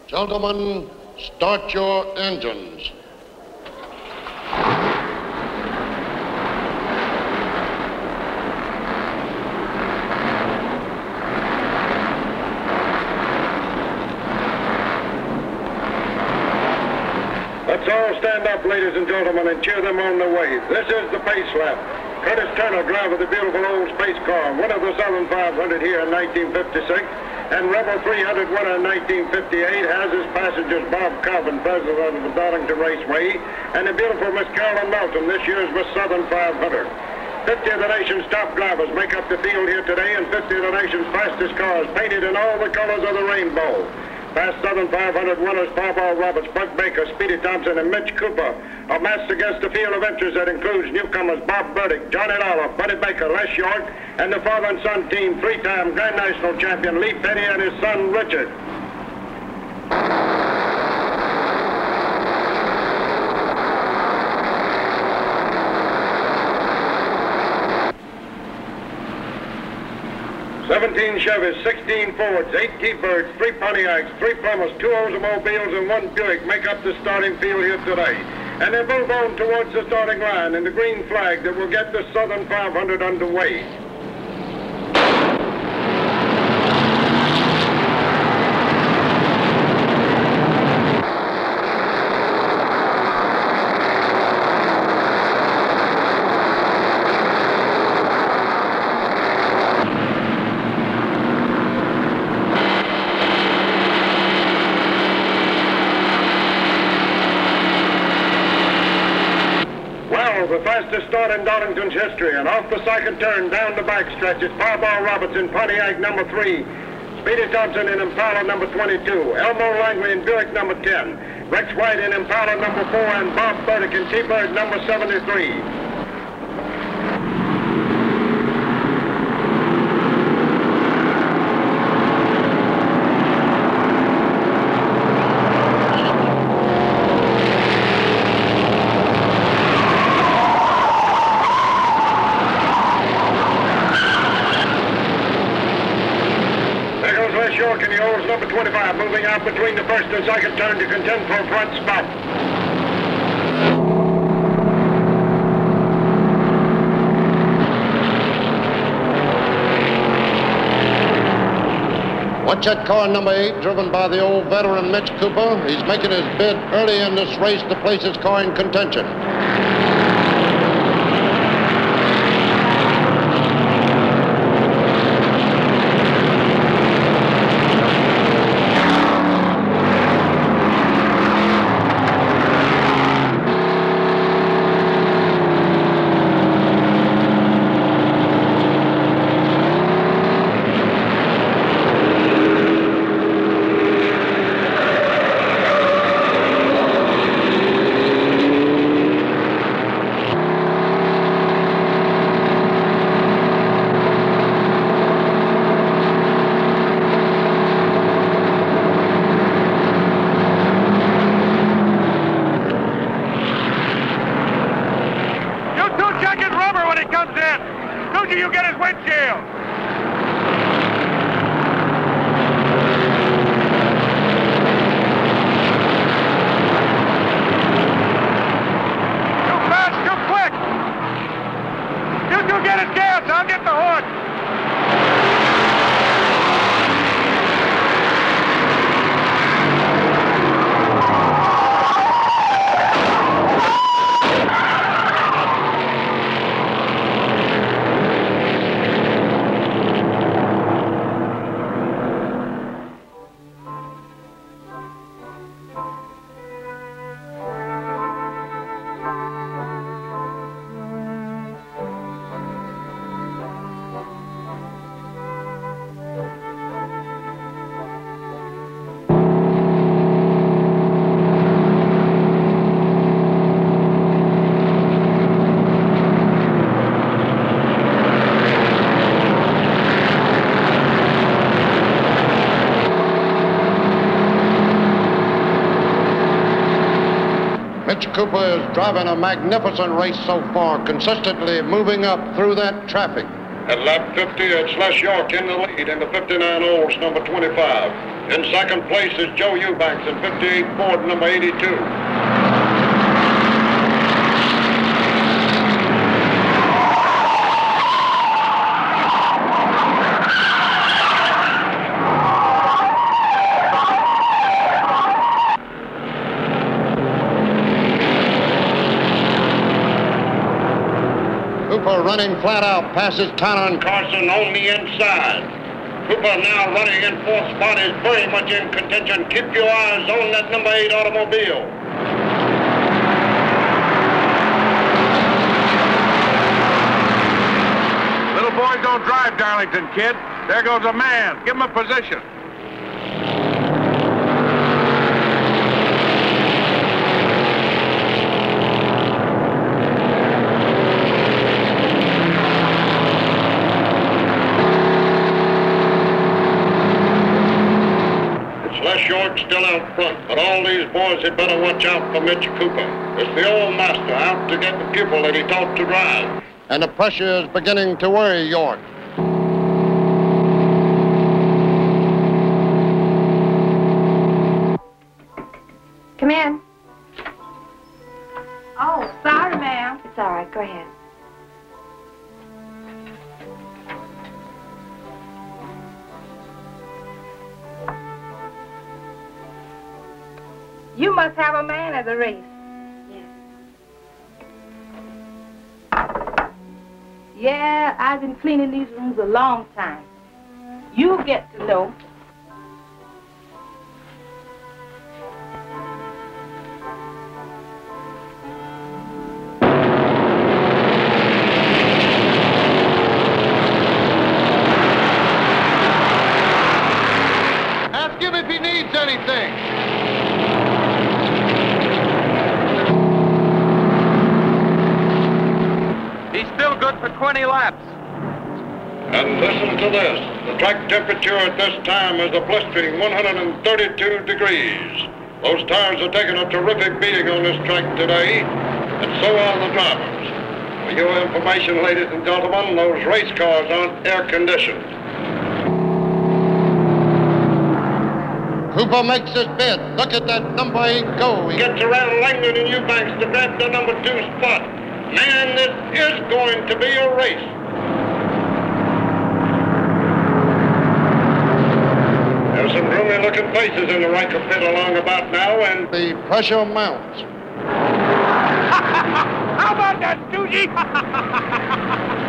Gentlemen, start your engines. Let's all stand up, ladies and gentlemen, and cheer them on the way. This is the pace lap. Curtis Turner, driver of the beautiful Olds pace car, winner of the Southern 500 here in 1956, and Rebel 300 winner in 1958, has as passengers Bob Colvin, president of the Darlington Raceway, and the beautiful Miss Carolyn Melton, this year's Miss Southern 500. 50 of the nation's top drivers make up the field here today, and 50 of the nation's fastest cars painted in all the colors of the rainbow. Past Southern 500 winners Pawpaw Roberts, Buck Baker, Speedy Thompson, and Mitch Cooper are matched against a field of interest that includes newcomers Bob Burdick, Johnny Lawler, Buddy Baker, Les York, and the father and son team, three-time Grand National champion Lee Petty and his son Richard. Seventeen Chevys, sixteen Fords, eight T-Birds, three Pontiacs, three Plymouths, two Oldsmobiles, and one Buick make up the starting field here today. And they move on towards the starting line in the green flag that will get the Southern 500 underway. Well, the start in Darlington's history, and off the second turn down the backstretch is Pawpaw Roberts in Pontiac number three, Speedy Thompson in Impala number 22, Elmo Langley in Buick number 10, Rex White in Impala number four, and Bob Burdick in T-Bird number 73. There goes Les York in the Olds number 25, moving out first and turn to contend for front spot. Watch that car number eight, driven by the old veteran Mitch Cooper. He's making his bid early in this race to place his car in contention. Driving a magnificent race so far, consistently moving up through that traffic. At lap 50, it's Les York in the lead in the 59 Olds, number 25. In second place is Joe Eubanks in 58 Ford, number 82. Cooper running flat out passes Tannen Carson on the inside. Cooper now running in fourth spot is very much in contention. Keep your eyes on that number eight automobile. Little boys don't drive Darlington, kid. There goes a man. Give him a position. It's Les York still out front, but all these boys had better watch out for Mitch Cooper. It's the old master out to get the pupil that he taught to drive. and the pressure is beginning to worry York. I've been cleaning these rooms a long time. You get to know. Ask him if he needs anything. He's still good for 20 laps. Listen to this. The track temperature at this time is a blistering 132 degrees. Those tires are taking a terrific beating on this track today, and so are the drivers. For your information, ladies and gentlemen, those race cars aren't air conditioned. Cooper makes his bid. Look at that number eight go. He Gets around Langdon and Eubanks to grab the number two spot. Man, this is going to be a race. There's some looking faces in the pit along about now, and the pressure mounts. How about that, Stoogie?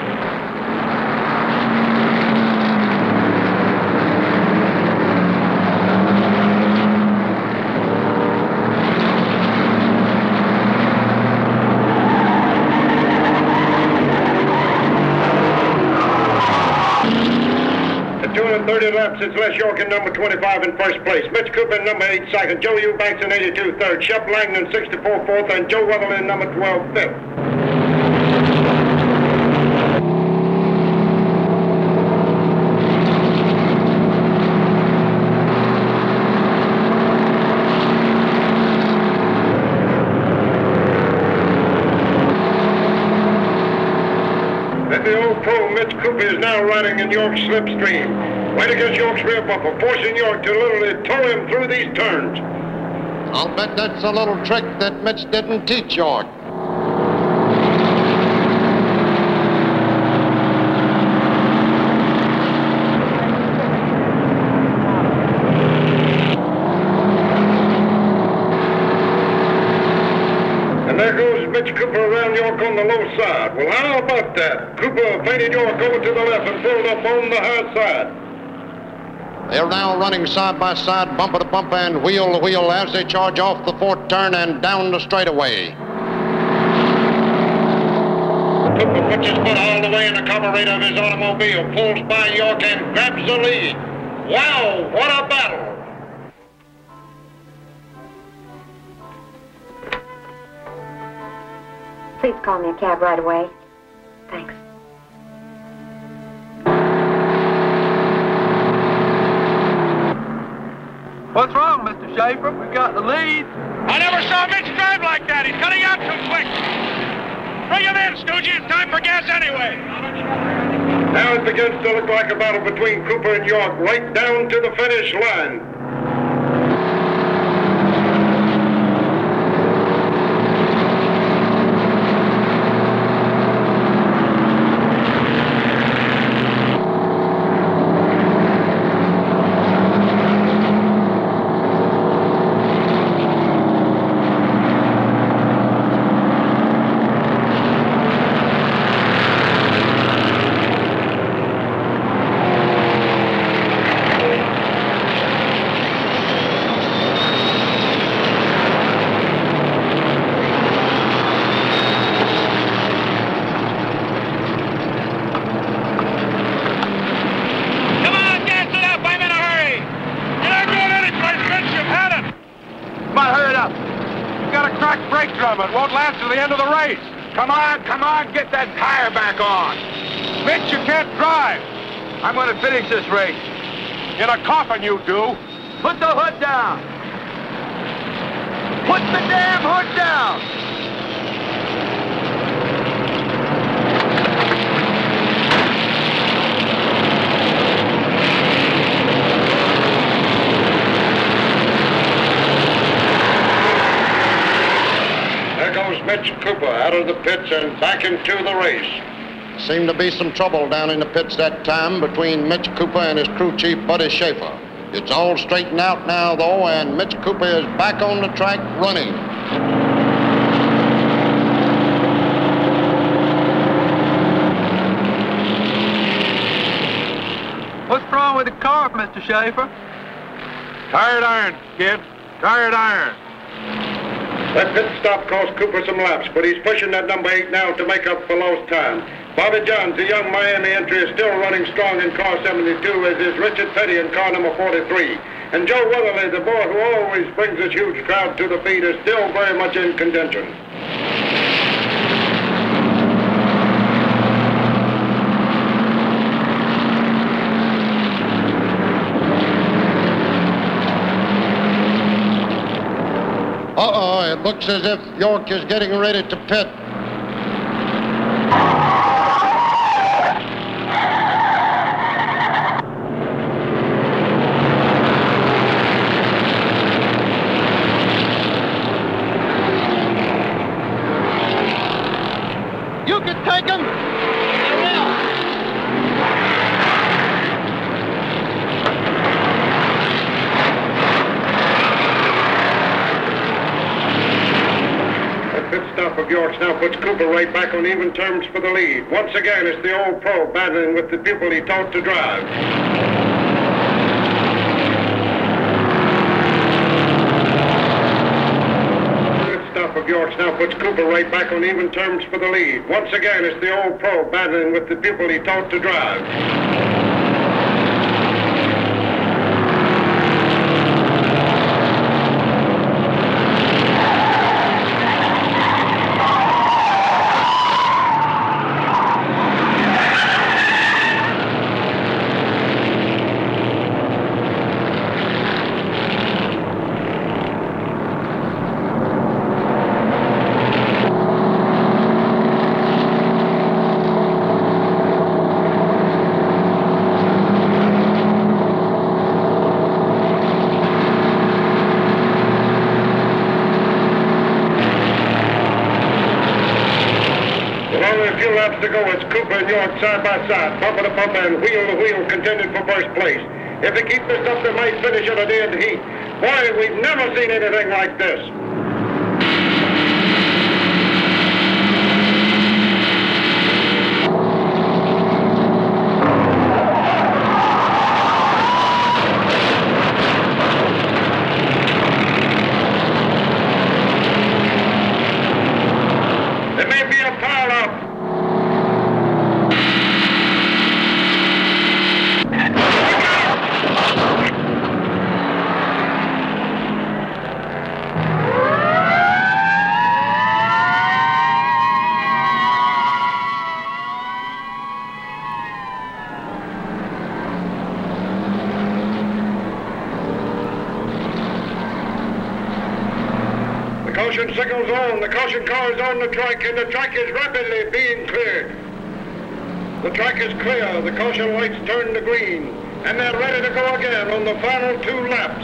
At 230 laps, it's Les York in number 25 in first place. Mitch Cooper in number 8 second. Joe Eubanks in 82 third. Shep Langdon 64 fourth. And Joe Weatherly in number 12 fifth. Mitch Cooper, is now riding in York's slipstream. Right against York's rear bumper, forcing York to literally tow him through these turns. I'll bet that's a little trick that Mitch didn't teach York. And there goes Mitch Cooper around York on the low side. Well, how about that? Cooper faded York over to the left and pulled up on the high side. They're now running side by side, bumper to bumper, and wheel to wheel as they charge off the fourth turn and down the straightaway. Cooper puts his foot all the way in the carburetor of his automobile, pulls by York and grabs the lead. Wow, what a battle! Please call me a cab right away. Thanks. What's wrong, Mr. Schaefer? We've got the lead. I never saw Mitch drive like that. He's cutting out too quick. Bring him in, Stoogie. It's time for gas anyway. Now it begins to look like a battle between Cooper and York right down to the finish line. Come on, gas it up. I'm in a hurry. You're not going anyplace, Mitch. You've had it. Come on, hurry it up. You got a cracked brake drum. It won't last till the end of the race. Come on, come on, get that tire back on. Mitch, you can't drive. I'm going to finish this race. In a coffin, you do. Put the hood down. Put the damn hood down. There goes Mitch Cooper out of the pits and back into the race. Seemed to be some trouble down in the pits that time between Mitch Cooper and his crew chief, Buddy Schaefer. It's all straightened out now, though, and Mitch Cooper is back on the track running. What's wrong with the car, Mr. Schaefer? Tired iron, kid. Tired iron. That pit stop cost Cooper some laps, but he's pushing that number eight now to make up for lost time. Bobby Johns, the young Miami entry, is still running strong in car 72, as is Richard Petty in car number 43. And Joe Weatherly, the boy who always brings this huge crowd to the feed, is still very much in contention. Uh-oh, it looks as if York is getting ready to pit. You can take him. That stop of York's now puts Cooper right back on even terms for the lead. Once again, it's the old pro battling with the pupil he taught to drive. Pit stop of York's now puts Cooper right back on even terms for the lead. Once again, it's the old pro battling with the pupil he taught to drive. With only a few laps to go, it's Cooper and York side by side, bumper to bumper and wheel to wheel contending for first place. If they keep this up, they might finish in a dead heat. Boy, we've never seen anything like this. There may be a pile up. caution signal's on. The caution car is on the track, is rapidly being cleared. The track is clear. The caution lights turn to green, and they're ready to go again on the final two laps.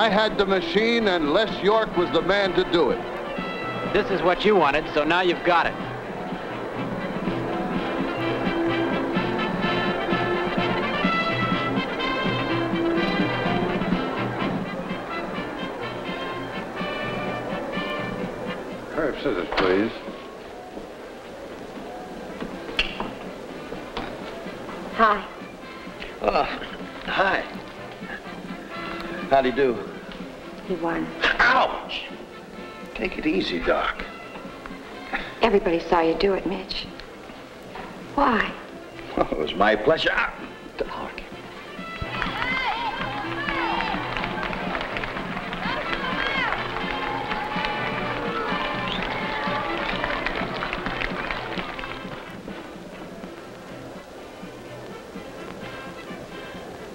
I had the machine, and Les York was the man to do it. This is what you wanted, so now you've got it. Pair of scissors, please. Hi. Oh, hi. How do you do? He. Ouch! Take it easy, Doc. Everybody saw you do it, Mitch. Why? Well, it was my pleasure. Ah, Doc.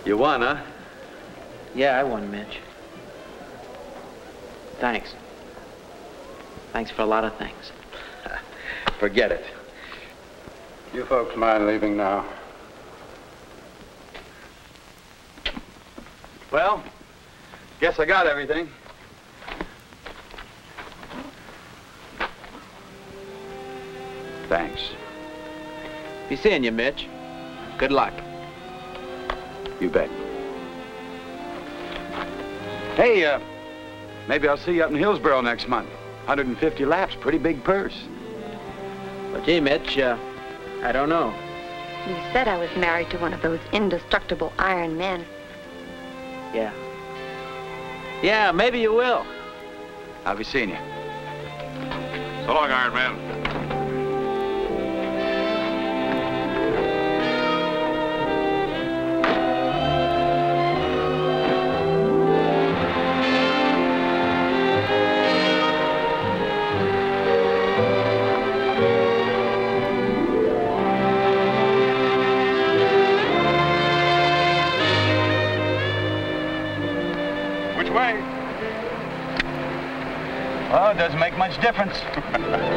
You won, huh? Yeah, I won, Mitch. Thanks. Thanks for a lot of things. Forget it. You folks mind leaving now? Well, guess I got everything. Thanks. Be seeing you, Mitch. Good luck. You bet. Hey, uh, maybe I'll see you up in Hillsboro next month. 150 laps, pretty big purse. But gee, Mitch, uh, I don't know. You said I was married to one of those indestructible iron men. Yeah. Yeah, maybe you will. I'll be seeing you. So long, Iron Man. Doesn't make much difference.